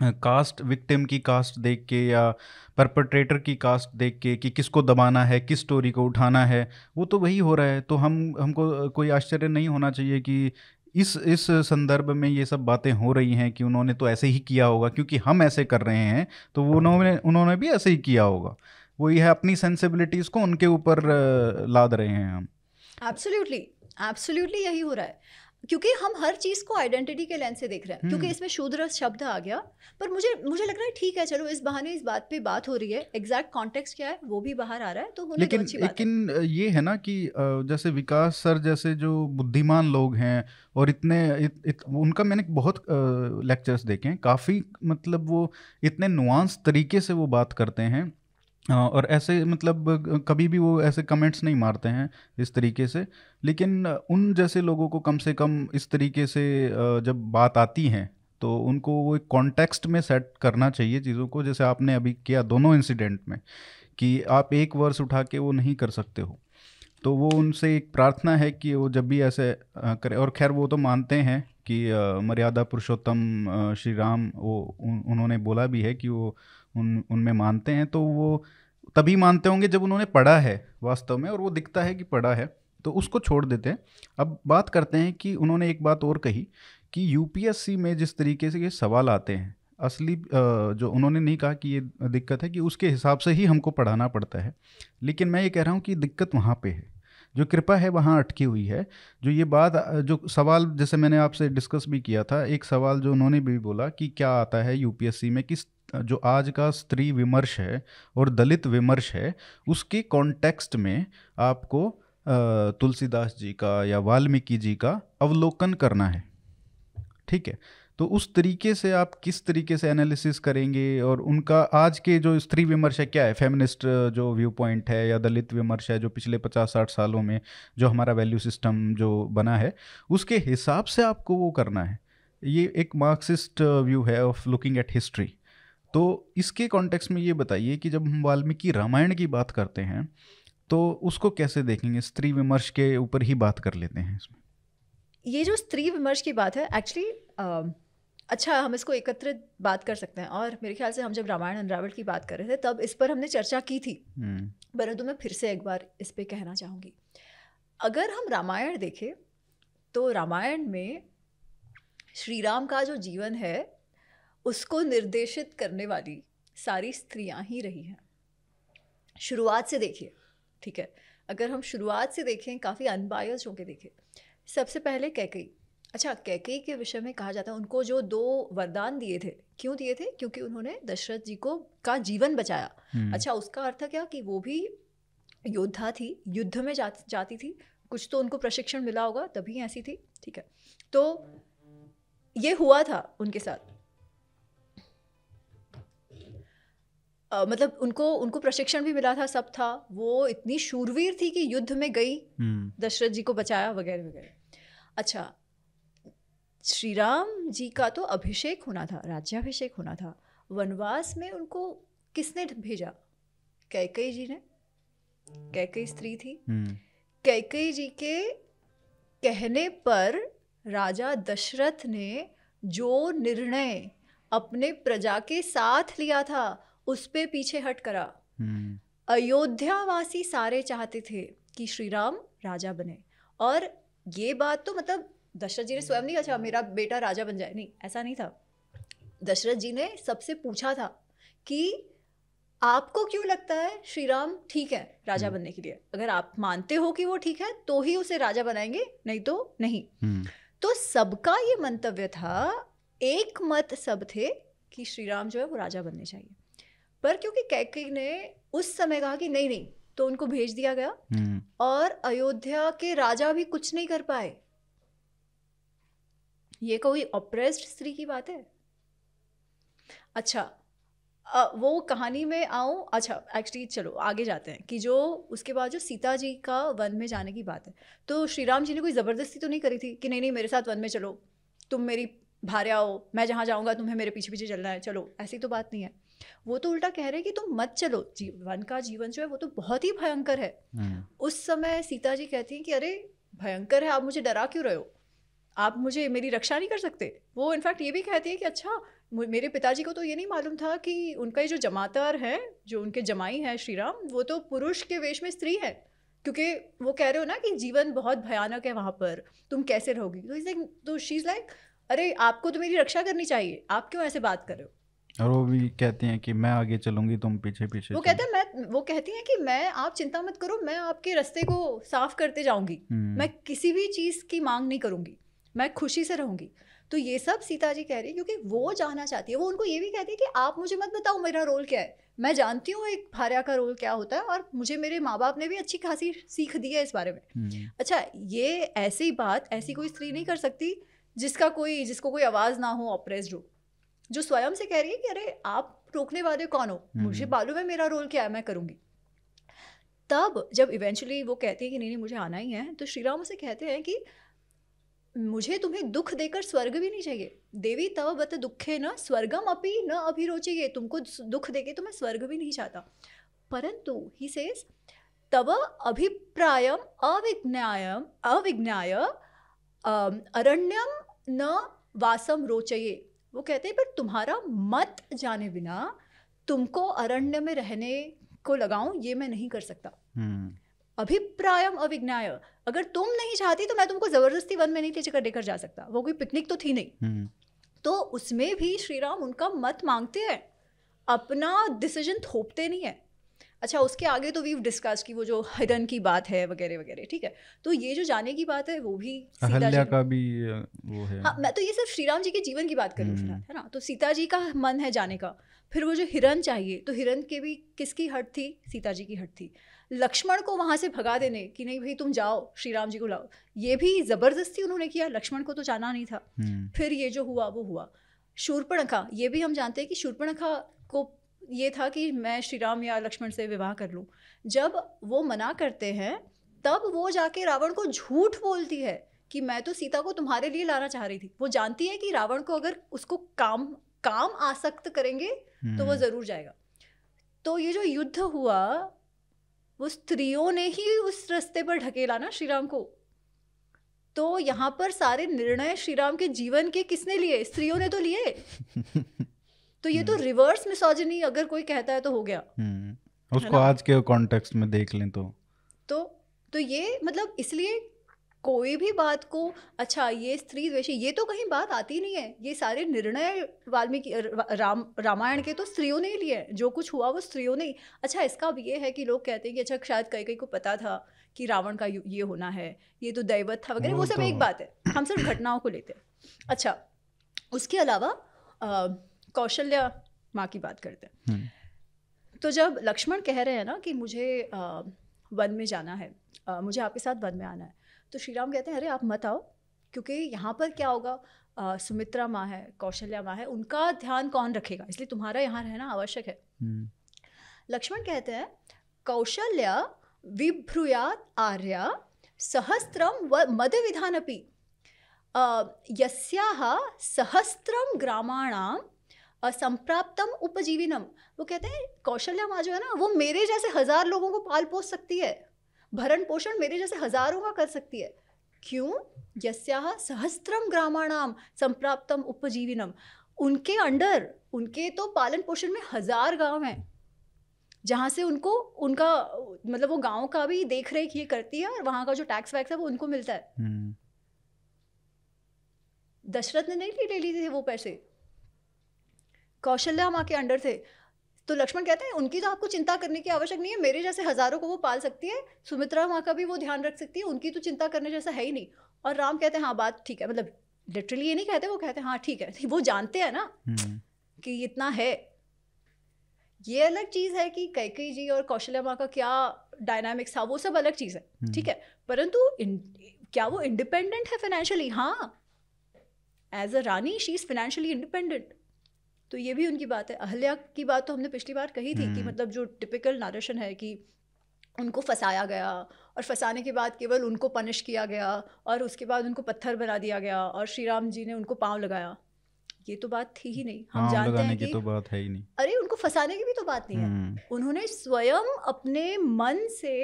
कास्ट विक्टिम की कास्ट देख के या परपट्रेटर की कास्ट देख के कि किसको दबाना है, किस स्टोरी को उठाना है, वो तो वही हो रहा है। तो हम, हमको कोई आश्चर्य नहीं होना चाहिए कि इस इस संदर्भ में ये सब बातें हो रही हैं कि उन्होंने तो ऐसे ही किया होगा, क्योंकि हम ऐसे कर रहे हैं तो वो उन्होंने उन्होंने भी ऐसे ही किया होगा। वो यह अपनी सेंसिबिलिटीज़ को उनके ऊपर लाद रहे हैं हम। एब्सोल्युटली एब्सोल्युटली यही हो रहा है। क्योंकि हम हर चीज़ को आइडेंटिटी के लेंस से देख रहे हैं। क्योंकि हम्म। इसमें शूद्र शब्द आ गया। पर मुझे मुझे लग रहा है ठीक है चलो इस बहाने इस बात पे बात हो रही है। एग्जैक्ट कॉन्टेक्स्ट क्या है? वो भी बाहर आ रहा है तो होने लेकिन तो अच्छी बात लेकिन है। ये है ना कि जैसे विकास सर जैसे जो बुद्धिमान लोग हैं और इतने इत, इत, उनका मैंने बहुत लेक्चर्स देखे हैं। काफ़ी मतलब वो इतने नुआंस तरीके से वो बात करते हैं। और ऐसे मतलब कभी भी वो ऐसे कमेंट्स नहीं मारते हैं इस तरीके से। लेकिन उन जैसे लोगों को कम से कम इस तरीके से जब बात आती है तो उनको वो एक कॉन्टेक्स्ट में सेट करना चाहिए चीज़ों को, जैसे आपने अभी किया दोनों इंसिडेंट में, कि आप एक वर्ष उठा के वो नहीं कर सकते हो। तो वो उनसे एक प्रार्थना है कि वो जब भी ऐसे करें, और खैर वो तो मानते हैं कि मर्यादा पुरुषोत्तम श्री राम वो उन्होंने बोला भी है कि वो उन, उनमें मानते हैं तो वो तभी मानते होंगे जब उन्होंने पढ़ा है वास्तव में और वो दिखता है कि पढ़ा है तो उसको छोड़ देते हैं। अब बात करते हैं कि उन्होंने एक बात और कही कि यूपीएससी में जिस तरीके से ये सवाल आते हैं, असली जो उन्होंने नहीं कहा कि ये दिक्कत है कि उसके हिसाब से ही हमको पढ़ाना पड़ता है, लेकिन मैं ये कह रहा हूँ कि दिक्कत वहाँ पे है। जो कृपा है वहाँ अटकी हुई है। जो ये बात, जो सवाल जैसे मैंने आपसे डिस्कस भी किया था, एक सवाल जो उन्होंने भी बोला कि क्या आता है यूपीएससी में किस जो आज का स्त्री विमर्श है और दलित विमर्श है, उसके कॉन्टेक्स्ट में आपको तुलसीदास जी का या वाल्मीकि जी का अवलोकन करना है। ठीक है? तो उस तरीके से आप किस तरीके से एनालिसिस करेंगे और उनका आज के जो स्त्री विमर्श है, क्या है? फेमिनिस्ट जो व्यू पॉइंट है या दलित विमर्श है, जो पिछले पचास साठ सालों में जो हमारा वैल्यू सिस्टम जो बना है, उसके हिसाब से आपको वो करना है। ये एक मार्क्सिस्ट व्यू है ऑफ़ लुकिंग एट हिस्ट्री तो इसके कॉन्टेक्स्ट में ये बताइए कि जब हम वाल्मीकि रामायण की बात करते हैं तो उसको कैसे देखेंगे? स्त्री विमर्श के ऊपर ही बात कर लेते हैं इसमें। ये जो स्त्री विमर्श की बात है एक्चुअली अच्छा हम इसको एकत्रित बात कर सकते हैं। और मेरे ख्याल से हम जब रामायण अनरावल की बात कर रहे थे तब इस पर हमने चर्चा की थी। हम्म। परंतु मैं फिर से एक बार इस पर कहना चाहूँगी। अगर हम रामायण देखें तो रामायण में श्री राम का जो जीवन है उसको निर्देशित करने वाली सारी स्त्रियाँ ही रही हैं। शुरुआत से देखिए ठीक है? अगर हम शुरुआत से देखें काफ़ी अनबायस होकर देखें सबसे पहले कैकई अच्छा कैकई के विषय में कहा जाता है उनको जो दो वरदान दिए थे क्यों दिए थे? क्योंकि उन्होंने दशरथ जी को का जीवन बचाया। हम्म। अच्छा उसका अर्थ क्या कि वो भी योद्धा थी युद्ध में जा, जाती थी कुछ तो उनको प्रशिक्षण मिला होगा तभी ऐसी थी ठीक है। तो ये हुआ था उनके साथ। Uh, मतलब उनको उनको प्रशिक्षण भी मिला था सब था वो इतनी शूरवीर थी कि युद्ध में गई हम्म। दशरथ जी को बचाया वगैरह वगैरह। अच्छा श्री राम जी का तो अभिषेक होना था राज्याभिषेक होना था। वनवास में उनको किसने भेजा? कैकई जी ने? कैकई स्त्री थी। हम्म। कैकई जी के कहने पर राजा दशरथ ने जो निर्णय अपने प्रजा के साथ लिया था उस पे पीछे हट करा। हम्म। अयोध्यावासी सारे चाहते थे कि श्री राम राजा बने। और ये बात तो मतलब दशरथ जी ने स्वयं नहीं अच्छा मेरा बेटा राजा बन जाए नहीं ऐसा नहीं था दशरथ जी ने सबसे पूछा था कि आपको क्यों लगता है श्री राम ठीक है राजा हम्म। बनने के लिए अगर आप मानते हो कि वो ठीक है तो ही उसे राजा बनाएँगे नहीं तो नहीं हम्म। तो सबका ये मंतव्य था एक मत सब थे कि श्री राम जो है वो राजा बनने चाहिए पर क्योंकि कैकई ने उस समय कहा कि नहीं नहीं तो उनको भेज दिया गया हम्म। और अयोध्या के राजा भी कुछ नहीं कर पाए ये कोई ऑप्रेस्ड स्त्री की बात है? अच्छा आ, वो कहानी में आऊँ? अच्छा एक्चुअली चलो आगे जाते हैं कि जो उसके बाद जो सीता जी का वन में जाने की बात है। तो श्री राम जी ने कोई ज़बरदस्ती तो नहीं करी थी कि नहीं नहीं मेरे साथ वन में चलो तुम मेरी भार्या हो मैं जहाँ जाऊँगा तुम्हें मेरे पीछे पीछे चलना है चलो ऐसी तो बात नहीं है। वो तो उल्टा कह रहे हैं कि तुम मत चलो वन का जीवन जो है वो तो बहुत ही भयंकर है। हम्म। उस समय सीता जी कहती हैं कि अरे भयंकर है आप मुझे डरा क्यों रहे हो? आप मुझे मेरी रक्षा नहीं कर सकते। वो इनफैक्ट ये भी कहती है कि अच्छा मेरे पिताजी को तो ये नहीं मालूम था कि उनका ये जो जमातार है जो उनके जमाई है श्री राम वो तो पुरुष के वेश में स्त्री है। क्योंकि वो कह रहे हो ना कि जीवन बहुत भयानक है वहाँ पर तुम कैसे रहोगी? तो इस तो शी इज़ लाइक अरे आपको तो मेरी रक्षा करनी चाहिए आप क्यों ऐसे बात कर रहे हो? और वो भी कहती हैं कि मैं आगे चलूँगी तुम पीछे पीछे वो कहते हैं मैं वो कहती हैं कि मैं आप चिंता मत करो मैं आपके रास्ते को साफ़ करते जाऊँगी। हम्म। मैं किसी भी चीज़ की मांग नहीं करूँगी। मैं खुशी से रहूँगी। तो ये सब सीता जी कह रही है क्योंकि वो जानना चाहती है वो उनको ये भी कहती है कि आप मुझे मत बताओ मेरा रोल क्या है। मैं जानती हूँ एक भार्या का रोल क्या होता है और मुझे मेरे माँ बाप ने भी अच्छी खासी सीख दी है इस बारे में। हम्म। अच्छा ये ऐसी बात ऐसी कोई स्त्री नहीं कर सकती जिसका कोई जिसको कोई आवाज़ ना हो ऑपरेस्ड हो। जो स्वयं से कह रही है कि अरे आप रोकने वाले कौन हो? मुझे हम्म। मालूम है मेरा रोल क्या है मैं करूँगी। तब जब इवेंचुअली वो कहती है कि नहीं नहीं मुझे आना ही है तो श्री राम उसे कहते हैं कि मुझे तुम्हें दुख देकर स्वर्ग भी नहीं चाहिए। देवी तव बत दुखे न स्वर्गम अपी न अभिरोचेगे तुमको दुख देके तो मैं स्वर्ग भी नहीं चाहता। परंतु ही सेज तव अभिप्रायम अविज्ञायम अविज्ञाय अरण्यम न वासम रोचये वो कहते हैं पर तुम्हारा मत जाने बिना तुमको अरण्य में रहने को लगाऊँ ये मैं नहीं कर सकता। hmm. अभिप्रायम अविज्ञाय अगर तुम नहीं चाहती तो मैं तुमको ज़बरदस्ती वन में नहीं लेकर लेकर जा सकता। वो कोई पिकनिक तो थी नहीं। हम्म। तो उसमें भी श्री राम उनका मत मांगते हैं। अपना डिसीज़न थोपते नहीं है। अच्छा उसके आगे तो वी डिस्कस की वो जो हिरन की बात है वगैरह वगैरह ठीक है। तो ये जो जाने की बात है वो भी सीता का भी वो है। हाँ मैं तो ये सिर्फ़ श्री राम जी के जीवन की बात कर रही हम्म। है ना? तो सीता जी का मन है जाने का। फिर वो जो हिरन चाहिए तो हिरन के भी किसकी हट थी? सीता जी की हट थी। लक्ष्मण को वहाँ से भगा देने कि नहीं भाई तुम जाओ श्री राम जी को लाओ। ये भी ज़बरदस्ती उन्होंने किया लक्ष्मण को तो जाना नहीं था। हम्म। फिर ये जो हुआ वो हुआ। शूर्पणखा ये भी हम जानते हैं कि शूर्पणखा को ये था कि मैं श्री राम या लक्ष्मण से विवाह कर लूँ। जब वो मना करते हैं तब वो जाके रावण को झूठ बोलती है कि मैं तो सीता को तुम्हारे लिए लाना चाह रही थी। वो जानती है कि रावण को अगर उसको काम काम आसक्त करेंगे तो वो ज़रूर जाएगा। तो ये जो युद्ध हुआ वो स्त्रियों ने ही उस रस्ते पर ढकेला ना श्रीराम को तो यहाँ पर सारे निर्णय श्रीराम के जीवन के किसने लिए स्त्रियों ने तो लिए तो ये तो रिवर्स। मिसोजनी अगर कोई कहता है तो हो गया हम्म। उसको आज के कॉन्टेक्स्ट में देख लें तो तो तो ये मतलब इसलिए कोई भी बात को अच्छा ये स्त्री द्वेषी ये तो कहीं बात आती नहीं है। ये सारे निर्णय वाल्मीकि राम रामायण के तो स्त्रियों ने ही लिए जो कुछ हुआ वो स्त्रियों ने अच्छा इसका अब ये है कि लोग कहते हैं कि अच्छा शायद कई कई को पता था कि रावण का ये होना है ये तो दैवत था वगैरह वो, वो सब तो... एक बात है। हम सिर्फ़ घटनाओं को लेते हैं। अच्छा उसके अलावा कौशल्या माँ की बात करते हैं। हम्म। तो जब लक्ष्मण कह रहे हैं ना कि मुझे वन में जाना है मुझे आपके साथ वन में आना है तो श्री राम कहते हैं अरे आप मत आओ क्योंकि यहाँ पर क्या होगा? आ, सुमित्रा माँ है कौशल्या माँ है उनका ध्यान कौन रखेगा? इसलिए तुम्हारा यहाँ रहना आवश्यक है. हम्म। लक्ष्मण कहते हैं कौशल्या विभ्रुयात आर्या सहस्त्रम व मद विधान अपनी यस्याः सहस्त्रम ग्रामाणाम असंप्राप्तम उपजीविनम. वो कहते हैं कौशल्या माँ जो है ना वो मेरे जैसे हज़ार लोगों को पाल पोस सकती है। भरण पोषण मेरे जैसे हज़ारों का कर सकती है। क्यों? यस्या सहस्त्रम ग्रामाणाम संप्राप्तम उपजीविनम। उनके अंडर उनके तो पालन पोषण में हज़ार गाँव हैं। जहाँ से उनको उनका मतलब वो गाँव का भी देख रेख ये करती है और वहाँ का जो टैक्स वैक्स है वो उनको मिलता है। हम्म। दशरथ ने नहीं ले ली थी वो पैसे? कौशल्या माँ के अंडर थे। तो लक्ष्मण कहते हैं उनकी तो आपको चिंता करने की आवश्यक नहीं है मेरे जैसे हज़ारों को वो पाल सकती है सुमित्रा माँ का भी वो ध्यान रख सकती है उनकी तो चिंता करने जैसा है ही नहीं। और राम कहते हैं हाँ बात ठीक है। मतलब लिटरली ये नहीं कहते वो कहते हैं हाँ ठीक है। वो जानते हैं ना हम्म। कि इतना है। ये अलग चीज़ है कि कैकई जी और कौशल्या माँ का क्या डायनामिक्स था वो सब अलग चीज़ है हम्म। ठीक है? परंतु क्या वो इंडिपेंडेंट है फाइनेंशियली हाँ। As a rani she is financially independent तो ये भी उनकी बात है अहल्या की बात तो हमने पिछली बार कही थी कि हम्म। मतलब जो टिपिकल नारेशन है कि उनको फंसाया गया और फंसाने के बाद केवल उनको पनिश किया गया और उसके बाद उनको पत्थर बना दिया गया और श्री राम जी ने उनको पाँव लगाया ये तो बात थी ही नहीं हम जानते हैं कि तो बात है ही नहीं अरे उनको फंसाने की भी तो बात नहीं है हम्म। उन्होंने स्वयं अपने मन से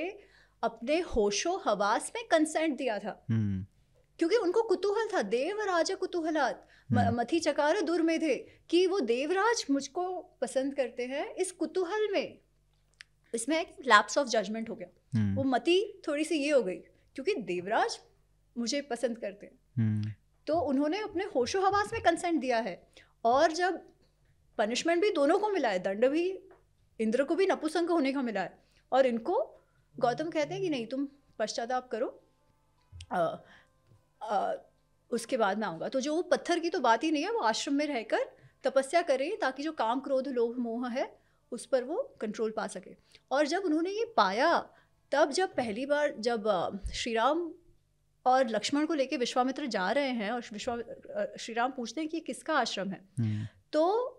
अपने होशो हवास में कंसेंट दिया था हम्म। क्योंकि उनको कुतूहल था देव राजा कुतूहलात। मथी चकार दूर में थे कि वो देवराज मुझको पसंद करते हैं इस कुतूहल में। इसमें एक लैप्स ऑफ़ जजमेंट हो गया। हम्म। वो मती थोड़ी सी ये हो गई क्योंकि देवराज मुझे पसंद करते हैं। हम्म। तो उन्होंने अपने होशो हवास में कंसेंट दिया है और जब पनिशमेंट भी दोनों को मिला है दंड भी इंद्र को भी नपुसंग होने का मिला है और इनको गौतम कहते हैं कि नहीं तुम पश्चाताप करो। आ, आ, उसके बाद मैं आऊँगा। तो जो वो पत्थर की तो बात ही नहीं है वो आश्रम में रहकर तपस्या करें ताकि जो काम क्रोध लोभ मोह है उस पर वो कंट्रोल पा सके। और जब उन्होंने ये पाया तब जब पहली बार जब श्री राम और लक्ष्मण को लेके विश्वामित्र जा रहे हैं और विश्वा श्री राम पूछते हैं कि किसका आश्रम है हम्म। तो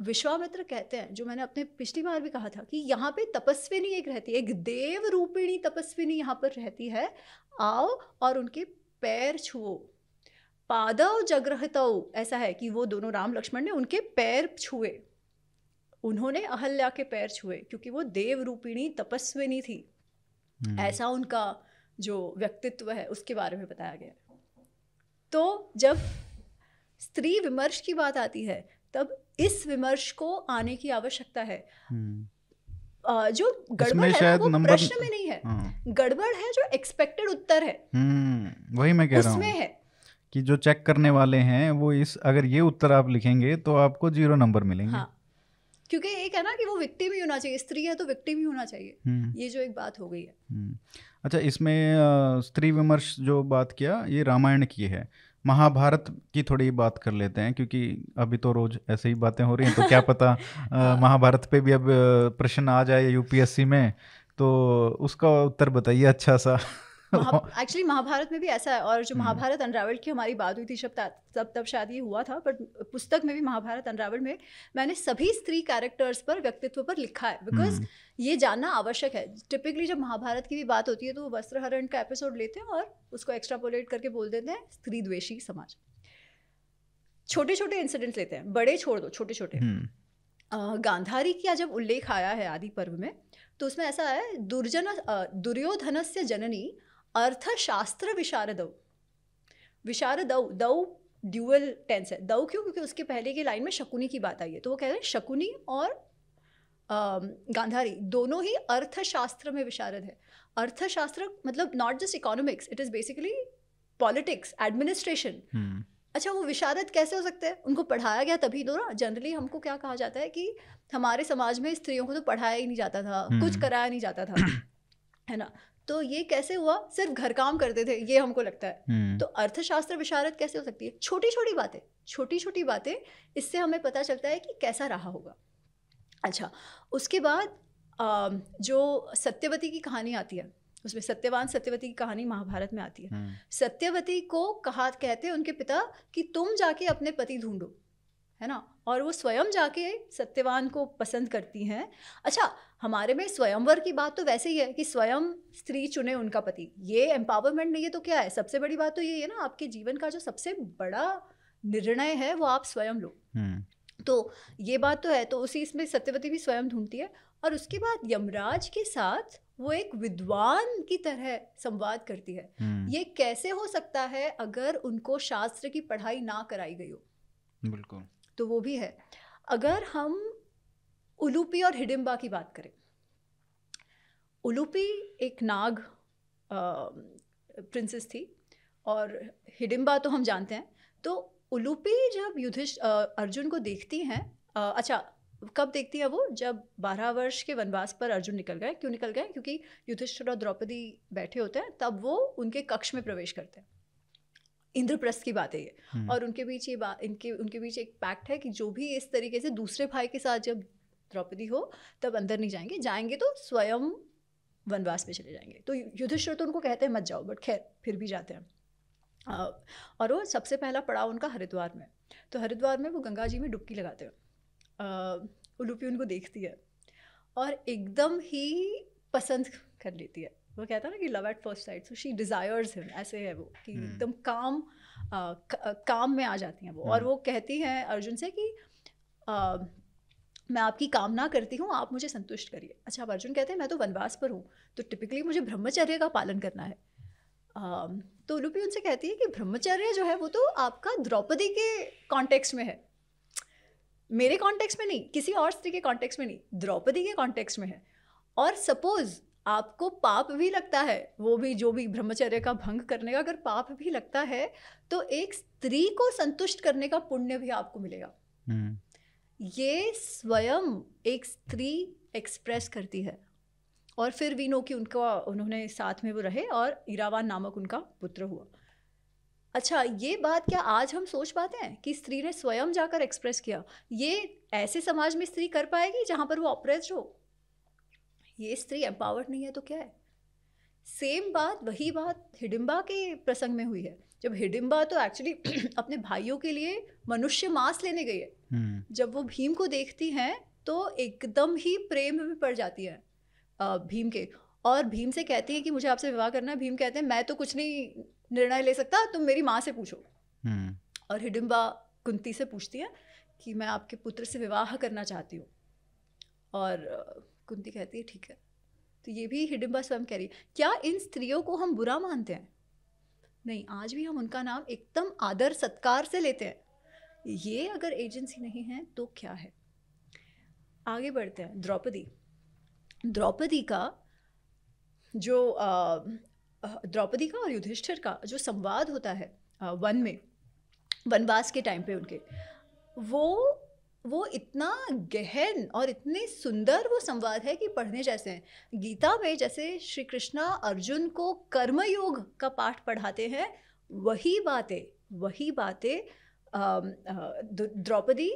विश्वामित्र कहते हैं जो मैंने अपने पिछली बार भी कहा था कि यहाँ पे तपस्विनी एक रहती है एक देव रूपिणी तपस्विनी यहाँ पर रहती है आओ और उनके पैर छुओ। पादव जग्रहतौ ऐसा है कि वो दोनों राम लक्ष्मण ने उनके पैर छुए। उन्होंने अहल्या के पैर छुए क्योंकि वो देव रूपिणी तपस्विनी थी। हम्म। ऐसा उनका जो व्यक्तित्व है उसके बारे में बताया गया। तो जब स्त्री विमर्श की बात आती है तब इस विमर्श को आने की आवश्यकता है। हम्म। जो गड़बड़ है वो प्रश्न में नहीं है। हाँ। गड़बड़ है जो एक्सपेक्टेड उत्तर है। हम्म, वही मैं कह रहा हूँ। उसमें है। कि जो चेक करने वाले हैं वो इस अगर ये उत्तर आप लिखेंगे तो आपको ज़ीरो नंबर मिलेंगे हाँ। क्योंकि एक है ना कि वो विक्टिम ही होना चाहिए स्त्री है तो विक्टिम ही होना चाहिए हम्म। ये जो एक बात हो गई है हम्म। अच्छा इसमें स्त्री विमर्श जो बात किया ये रामायण की है महाभारत की थोड़ी बात कर लेते हैं क्योंकि अभी तो रोज ऐसे ही बातें हो रही हैं तो क्या पता हाँ। महाभारत पे भी अब प्रश्न आ जाए यूपीएससी में तो उसका उत्तर बताइए अच्छा सा एक्चुअली महाभारत में भी ऐसा है और जो हम्म। महाभारत अनरावल की हमारी बात हुई थी जब तब तब शायद ये हुआ था बट पुस्तक में भी महाभारत अनरावल में मैंने सभी स्त्री कैरेक्टर्स पर व्यक्तित्व पर लिखा है बिकॉज़ हम्म। ये जानना आवश्यक है टिपिकली जब महाभारत की भी बात होती है तो वो वस्त्रहरण का एपिसोड लेते हैं और उसको एक्स्ट्रापोलेट करके बोल देते हैं स्त्री द्वेषी समाज छोटे छोटे इंसिडेंट्स लेते हैं बड़े छोड़ दो छोटे छोटे हम्म। गांधारी का जब उल्लेख आया है आदि पर्व में तो उसमें ऐसा है दुर्जन दुर्योधन से जननी अर्थशास्त्र विशारद विशारद दौ ड्यूअल टेंस है। दौ क्यों? क्योंकि उसके पहले की लाइन में शकुनी की बात आई है। तो वो कह रहे हैं शकुनी और गांधारी दोनों ही अर्थशास्त्र में विशारद है। अर्थशास्त्र मतलब not just economics it is basically politics administration अच्छा वो विशारद कैसे हो सकते हैं? उनको पढ़ाया गया तभी तो ना। जनरली हमको क्या कहा जाता है कि हमारे समाज में स्त्रियों को तो पढ़ाया ही नहीं जाता था। कुछ हम्म। कराया नहीं जाता था। है ना? तो ये कैसे हुआ? सिर्फ़ घर काम करते थे ये हमको लगता है। हम्म। तो अर्थशास्त्र विशारद कैसे हो सकती है? छोटी छोटी बातें छोटी छोटी बातें इससे हमें पता चलता है कि कैसा रहा होगा। अच्छा उसके बाद जो सत्यवती की कहानी आती है उसमें सत्यवान सत्यवती की कहानी महाभारत में आती है। हम्म। सत्यवती को कहा कहते हैं उनके पिता कि तुम जाके अपने पति ढूंढो। है ना? और वो स्वयं जाके सत्यवान को पसंद करती हैं। अच्छा हमारे में स्वयंवर की बात तो वैसे ही है कि स्वयं स्त्री चुने उनका पति। ये एम्पावरमेंट नहीं है तो क्या है? सबसे बड़ी बात तो ये है ना आपके जीवन का जो सबसे बड़ा निर्णय है वो आप स्वयं लो। हम्म। तो ये बात तो है तो उसी इसमें सत्यवती भी स्वयं ढूंढती है। और उसके बाद यमराज के साथ वो एक विद्वान की तरह संवाद करती है। हम्म। ये कैसे हो सकता है अगर उनको शास्त्र की पढ़ाई ना कराई गई हो? बिल्कुल। तो वो भी है। अगर हम उलूपी और हिडिम्बा की बात करें, उलूपी एक नाग प्रिंसेस थी और हिडिम्बा तो हम जानते हैं। तो उलूपी जब युधिष्ठ अर्जुन को देखती हैं अच्छा कब देखती है वो? जब बारह वर्ष के वनवास पर अर्जुन निकल गए। क्यों निकल गए? क्योंकि युधिष्ठिर और द्रौपदी बैठे होते हैं, तब वो उनके कक्ष में प्रवेश करते हैं। इंद्रप्रस्थ की बात है ये। हम्म। और उनके बीच ये बात इनके उनके बीच एक पैक्ट है कि जो भी इस तरीके से दूसरे भाई के साथ जब द्रौपदी हो तब अंदर नहीं जाएँगे। जाएँगे तो स्वयं वनवास में चले जाएँगे। तो युधिष्ठिर तो उनको कहते हैं मत जाओ बट खैर फिर भी जाते हैं। और वो सबसे पहला पड़ाव उनका हरिद्वार में। तो हरिद्वार में वो गंगा जी में डुबकी लगाते हैं। उलूपी उनको देखती है और एकदम ही पसंद कर लेती है। वो कहता है ना कि love at first sight so she desires him ऐसे है वो कि हम्म। एकदम काम आ, काम में आ जाती हैं वो। और हम्म। वो कहती हैं अर्जुन से कि आ, मैं आपकी कामना करती हूँ आप मुझे संतुष्ट करिए। अच्छा अब अर्जुन कहते हैं मैं तो वनवास पर हूँ तो टिपिकली मुझे ब्रह्मचर्य का पालन करना है। आ, तो लुपी उनसे कहती है कि ब्रह्मचर्य जो है वो तो आपका द्रौपदी के कॉन्टेक्स्ट में है। मेरे कॉन्टेक्स्ट में नहीं किसी और स्त्री के कॉन्टेक्स्ट में नहीं द्रौपदी के कॉन्टेक्स्ट में है। और सपोज़ आपको पाप भी लगता है वो भी जो भी ब्रह्मचर्य का भंग करने का अगर पाप भी लगता है तो एक स्त्री को संतुष्ट करने का पुण्य भी आपको मिलेगा। हम्म। ये स्वयं एक स्त्री एक्सप्रेस करती है। और फिर वीनो की उनका उन्होंने साथ में वो रहे और इरावान नामक उनका पुत्र हुआ। अच्छा ये बात क्या आज हम सोच पाते हैं कि स्त्री ने स्वयं जाकर एक्सप्रेस किया? ये ऐसे समाज में स्त्री कर पाएगी जहाँ पर वो ऑपरेस्ड हो? ये स्त्री एम्पावर्ड नहीं है तो क्या है? सेम बात वही बात हिडिम्बा के प्रसंग में हुई है। जब हिडिम्बा तो एक्चुअली अपने भाइयों के लिए मनुष्य मांस लेने गई है। हम्म। जब वो भीम को देखती हैं तो एकदम ही प्रेम में पड़ जाती है भीम के। और भीम से कहती है कि मुझे आपसे विवाह करना है। भीम कहते हैं मैं तो कुछ नहीं निर्णय ले सकता तुम मेरी माँ से पूछो। हम्म। और हिडिम्बा कुंती से पूछती है कि मैं आपके पुत्र से विवाह करना चाहती हूँ। और कुंती कहती है, ठीक है। तो ये भी हिडिम्बा स्वयं कह रही है, क्या इन स्त्रियों को हम बुरा मानते हैं? नहीं, आज भी हम उनका नाम एकदम आदर सत्कार से लेते हैं। ये अगर एजेंसी नहीं है तो क्या है? आगे बढ़ते हैं, द्रौपदी। द्रौपदी का जो द्रौपदी का और युधिष्ठिर का जो संवाद होता है वन में, वनवास के टाइम पे उनके, वो वो इतना गहन और इतने सुंदर वो संवाद है कि पढ़ने जैसे हैं। गीता में जैसे श्री कृष्णा अर्जुन को कर्मयोग का पाठ पढ़ाते हैं वही बातें वही बातें द्रौपदी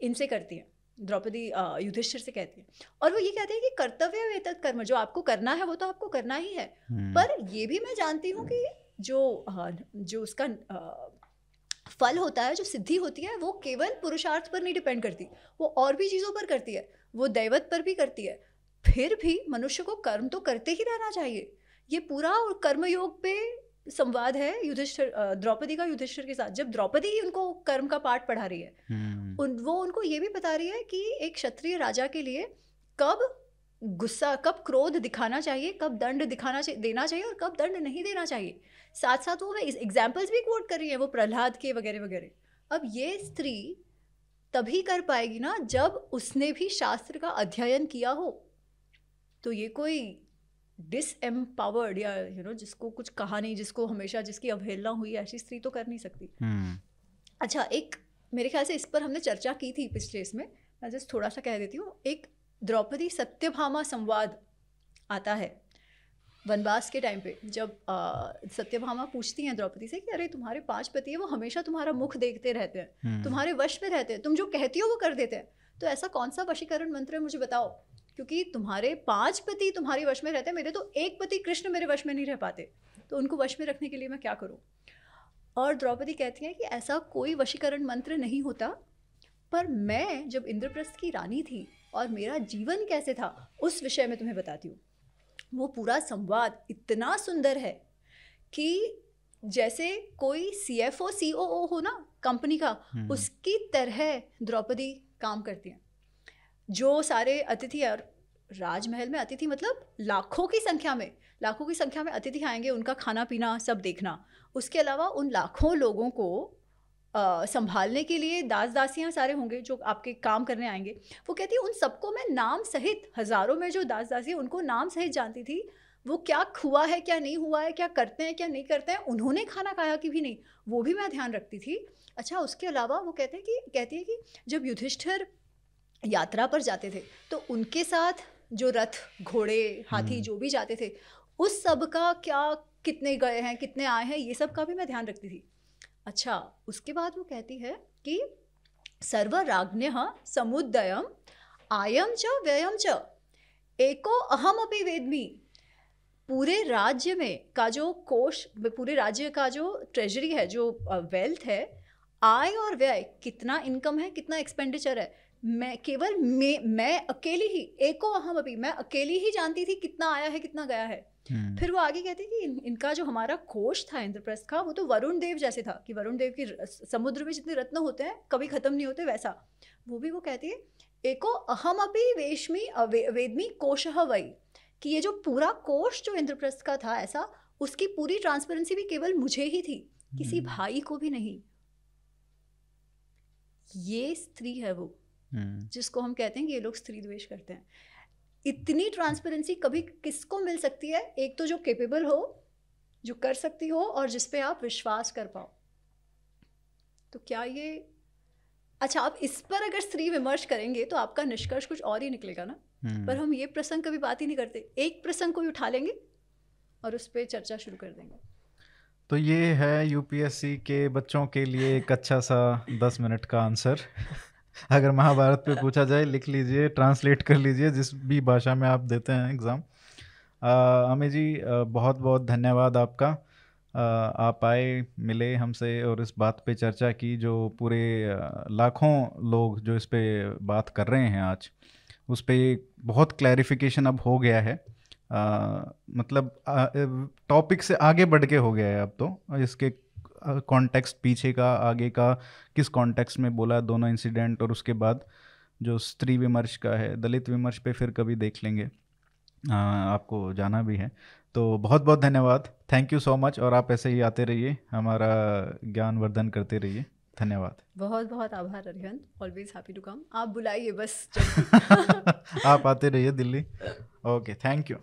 इनसे करती हैं द्रौपदी युधिष्ठिर से कहती है। और वो ये कहते हैं कि कर्तव्य वेतक कर्म जो आपको करना है वो तो आपको करना ही है। हम्म। पर ये भी मैं जानती हूँ कि जो जो उसका फल होता है जो सिद्धि होती है वो केवल पुरुषार्थ पर नहीं डिपेंड करती वो और भी चीज़ों पर करती है वो दैवत पर भी करती है। फिर भी मनुष्य को कर्म तो करते ही रहना चाहिए। ये पूरा कर्मयोग पे संवाद है युधिष्ठिर द्रौपदी का युधिष्ठिर के साथ। जब द्रौपदी ही उनको कर्म का पाठ पढ़ा रही है हम्म। उन वो उनको ये भी बता रही है कि एक क्षत्रिय राजा के लिए कब गुस्सा कब क्रोध दिखाना चाहिए कब दंड दिखाना चाहिए देना चाहिए और कब दंड नहीं देना चाहिए। साथ साथ वो एग्जाम्पल्स भी कोट कर रही है वो प्रहलाद के वगैरह वगैरह। अब ये स्त्री तभी कर पाएगी ना जब उसने भी शास्त्र का अध्ययन किया हो। तो ये कोई डिसएम्पावर्ड या यू you नो know, जिसको कुछ कहा नहीं जिसको हमेशा जिसकी अवहेलना हुई ऐसी स्त्री तो कर नहीं सकती। hmm. अच्छा एक मेरे ख्याल से इस पर हमने चर्चा की थी पिछले इसमें। मैं जस्ट थोड़ा सा कह देती हूँ। एक द्रौपदी सत्यभामा संवाद आता है वनवास के टाइम पे जब सत्यभामा पूछती हैं द्रौपदी से कि अरे तुम्हारे पाँच पति है वो हमेशा तुम्हारा मुख देखते रहते हैं हम्म। तुम्हारे वश में रहते हैं तुम जो कहती हो वो कर देते हैं। तो ऐसा कौन सा वशीकरण मंत्र है मुझे बताओ? क्योंकि तुम्हारे पाँच पति तुम्हारे वश में रहते हैं मेरे तो एक पति कृष्ण मेरे वश में नहीं रह पाते तो उनको वश में रखने के लिए मैं क्या करूँ? और द्रौपदी कहती हैं कि ऐसा कोई वशीकरण मंत्र नहीं होता पर मैं जब इंद्रप्रस्थ की रानी थी और मेरा जीवन कैसे था उस विषय में तुम्हें बताती हूँ। वो पूरा संवाद इतना सुंदर है कि जैसे कोई सी एफ़ ओ सी ओ ओ हो ना कंपनी का हम्म। उसकी तरह द्रौपदी काम करती हैं। जो सारे अतिथि और राजमहल में अतिथि मतलब लाखों की संख्या में लाखों की संख्या में अतिथि आएँगे उनका खाना पीना सब देखना। उसके अलावा उन लाखों लोगों को संभालने के लिए दास दासियाँ सारे होंगे जो आपके काम करने आएँगे। वो कहती है उन सबको मैं नाम सहित हज़ारों में जो दास दासी उनको नाम सहित जानती थी वो क्या हुआ है क्या नहीं हुआ है क्या करते हैं क्या नहीं करते हैं उन्होंने खाना खाया कि भी नहीं वो भी मैं ध्यान रखती थी। अच्छा उसके अलावा वो कहते हैं कि कहती है कि जब युधिष्ठिर यात्रा पर जाते थे तो उनके साथ जो रथ घोड़े हाथी हम्म। जो भी जाते थे उस सब का क्या कितने गए हैं कितने आए हैं ये सब का भी मैं ध्यान रखती थी। अच्छा उसके बाद वो कहती है कि सर्वराज्ञ समुदयम आयम च व्ययम च। एको अहम अपनी वेदमी। पूरे राज्य में का जो कोष, पूरे राज्य का जो ट्रेजरी है, जो वेल्थ है, आय और व्यय कितना इनकम है, कितना एक्सपेंडिचर है? मैं केवल मैं मैं अकेली ही एको अहम अभी मैं अकेली ही जानती थी कितना आया है कितना गया है हम्म। फिर वो आगे कहते कि इन, इनका जो हमारा कोष था इंद्रप्रस्थ का वो तो वरुण देव जैसे था कि वरुण देव की समुद्र में जितने रत्न होते हैं कभी खत्म नहीं होते वैसा वो भी वो कहती है एको अहम अभी वेशमी वेदमी कोश वही कि ये जो पूरा कोष जो इंद्रप्रस्थ का था ऐसा उसकी पूरी ट्रांसपेरेंसी भी केवल मुझे ही थी किसी हम्म। भाई को भी नहीं ये स्त्री है वो। जिसको हम कहते हैं कि ये लोग स्त्री द्वेष करते हैं। इतनी ट्रांसपेरेंसी कभी किसको मिल सकती है? एक तो जो केपेबल हो जो कर सकती हो और जिस पे आप विश्वास कर पाओ। तो क्या ये अच्छा आप इस पर अगर स्त्री विमर्श करेंगे तो आपका निष्कर्ष कुछ और ही निकलेगा ना। हम्म। पर हम ये प्रसंग कभी बात ही नहीं करते। एक प्रसंग को उठा लेंगे और उस पर चर्चा शुरू कर देंगे। तो ये है यूपीएससी के बच्चों के लिए एक अच्छा सा दस मिनट का आंसर। अगर महाभारत पे पूछा जाए लिख लीजिए ट्रांसलेट कर लीजिए जिस भी भाषा में आप देते हैं एग्ज़ाम अमित जी बहुत बहुत धन्यवाद आपका. आप आए मिले हमसे और इस बात पे चर्चा की जो पूरे लाखों लोग जो इस पे बात कर रहे हैं आज उस पर बहुत क्लैरिफिकेशन अब हो गया है. आ, मतलब टॉपिक से आगे बढ़ के हो गया है अब तो इसके कॉन्टेक्स्ट पीछे का आगे का किस कॉन्टेक्स्ट में बोला दोनों इंसिडेंट और उसके बाद जो स्त्री विमर्श का है दलित विमर्श पे फिर कभी देख लेंगे। आ, आपको जाना भी है। तो बहुत बहुत धन्यवाद। थैंक यू सो मच और आप ऐसे ही आते रहिए। हमारा ज्ञान वर्धन करते रहिए। धन्यवाद। बहुत बहुत आभार Arihant always happy to come आप बुलाइए बस। आप आते रहिए दिल्ली। Okay thank you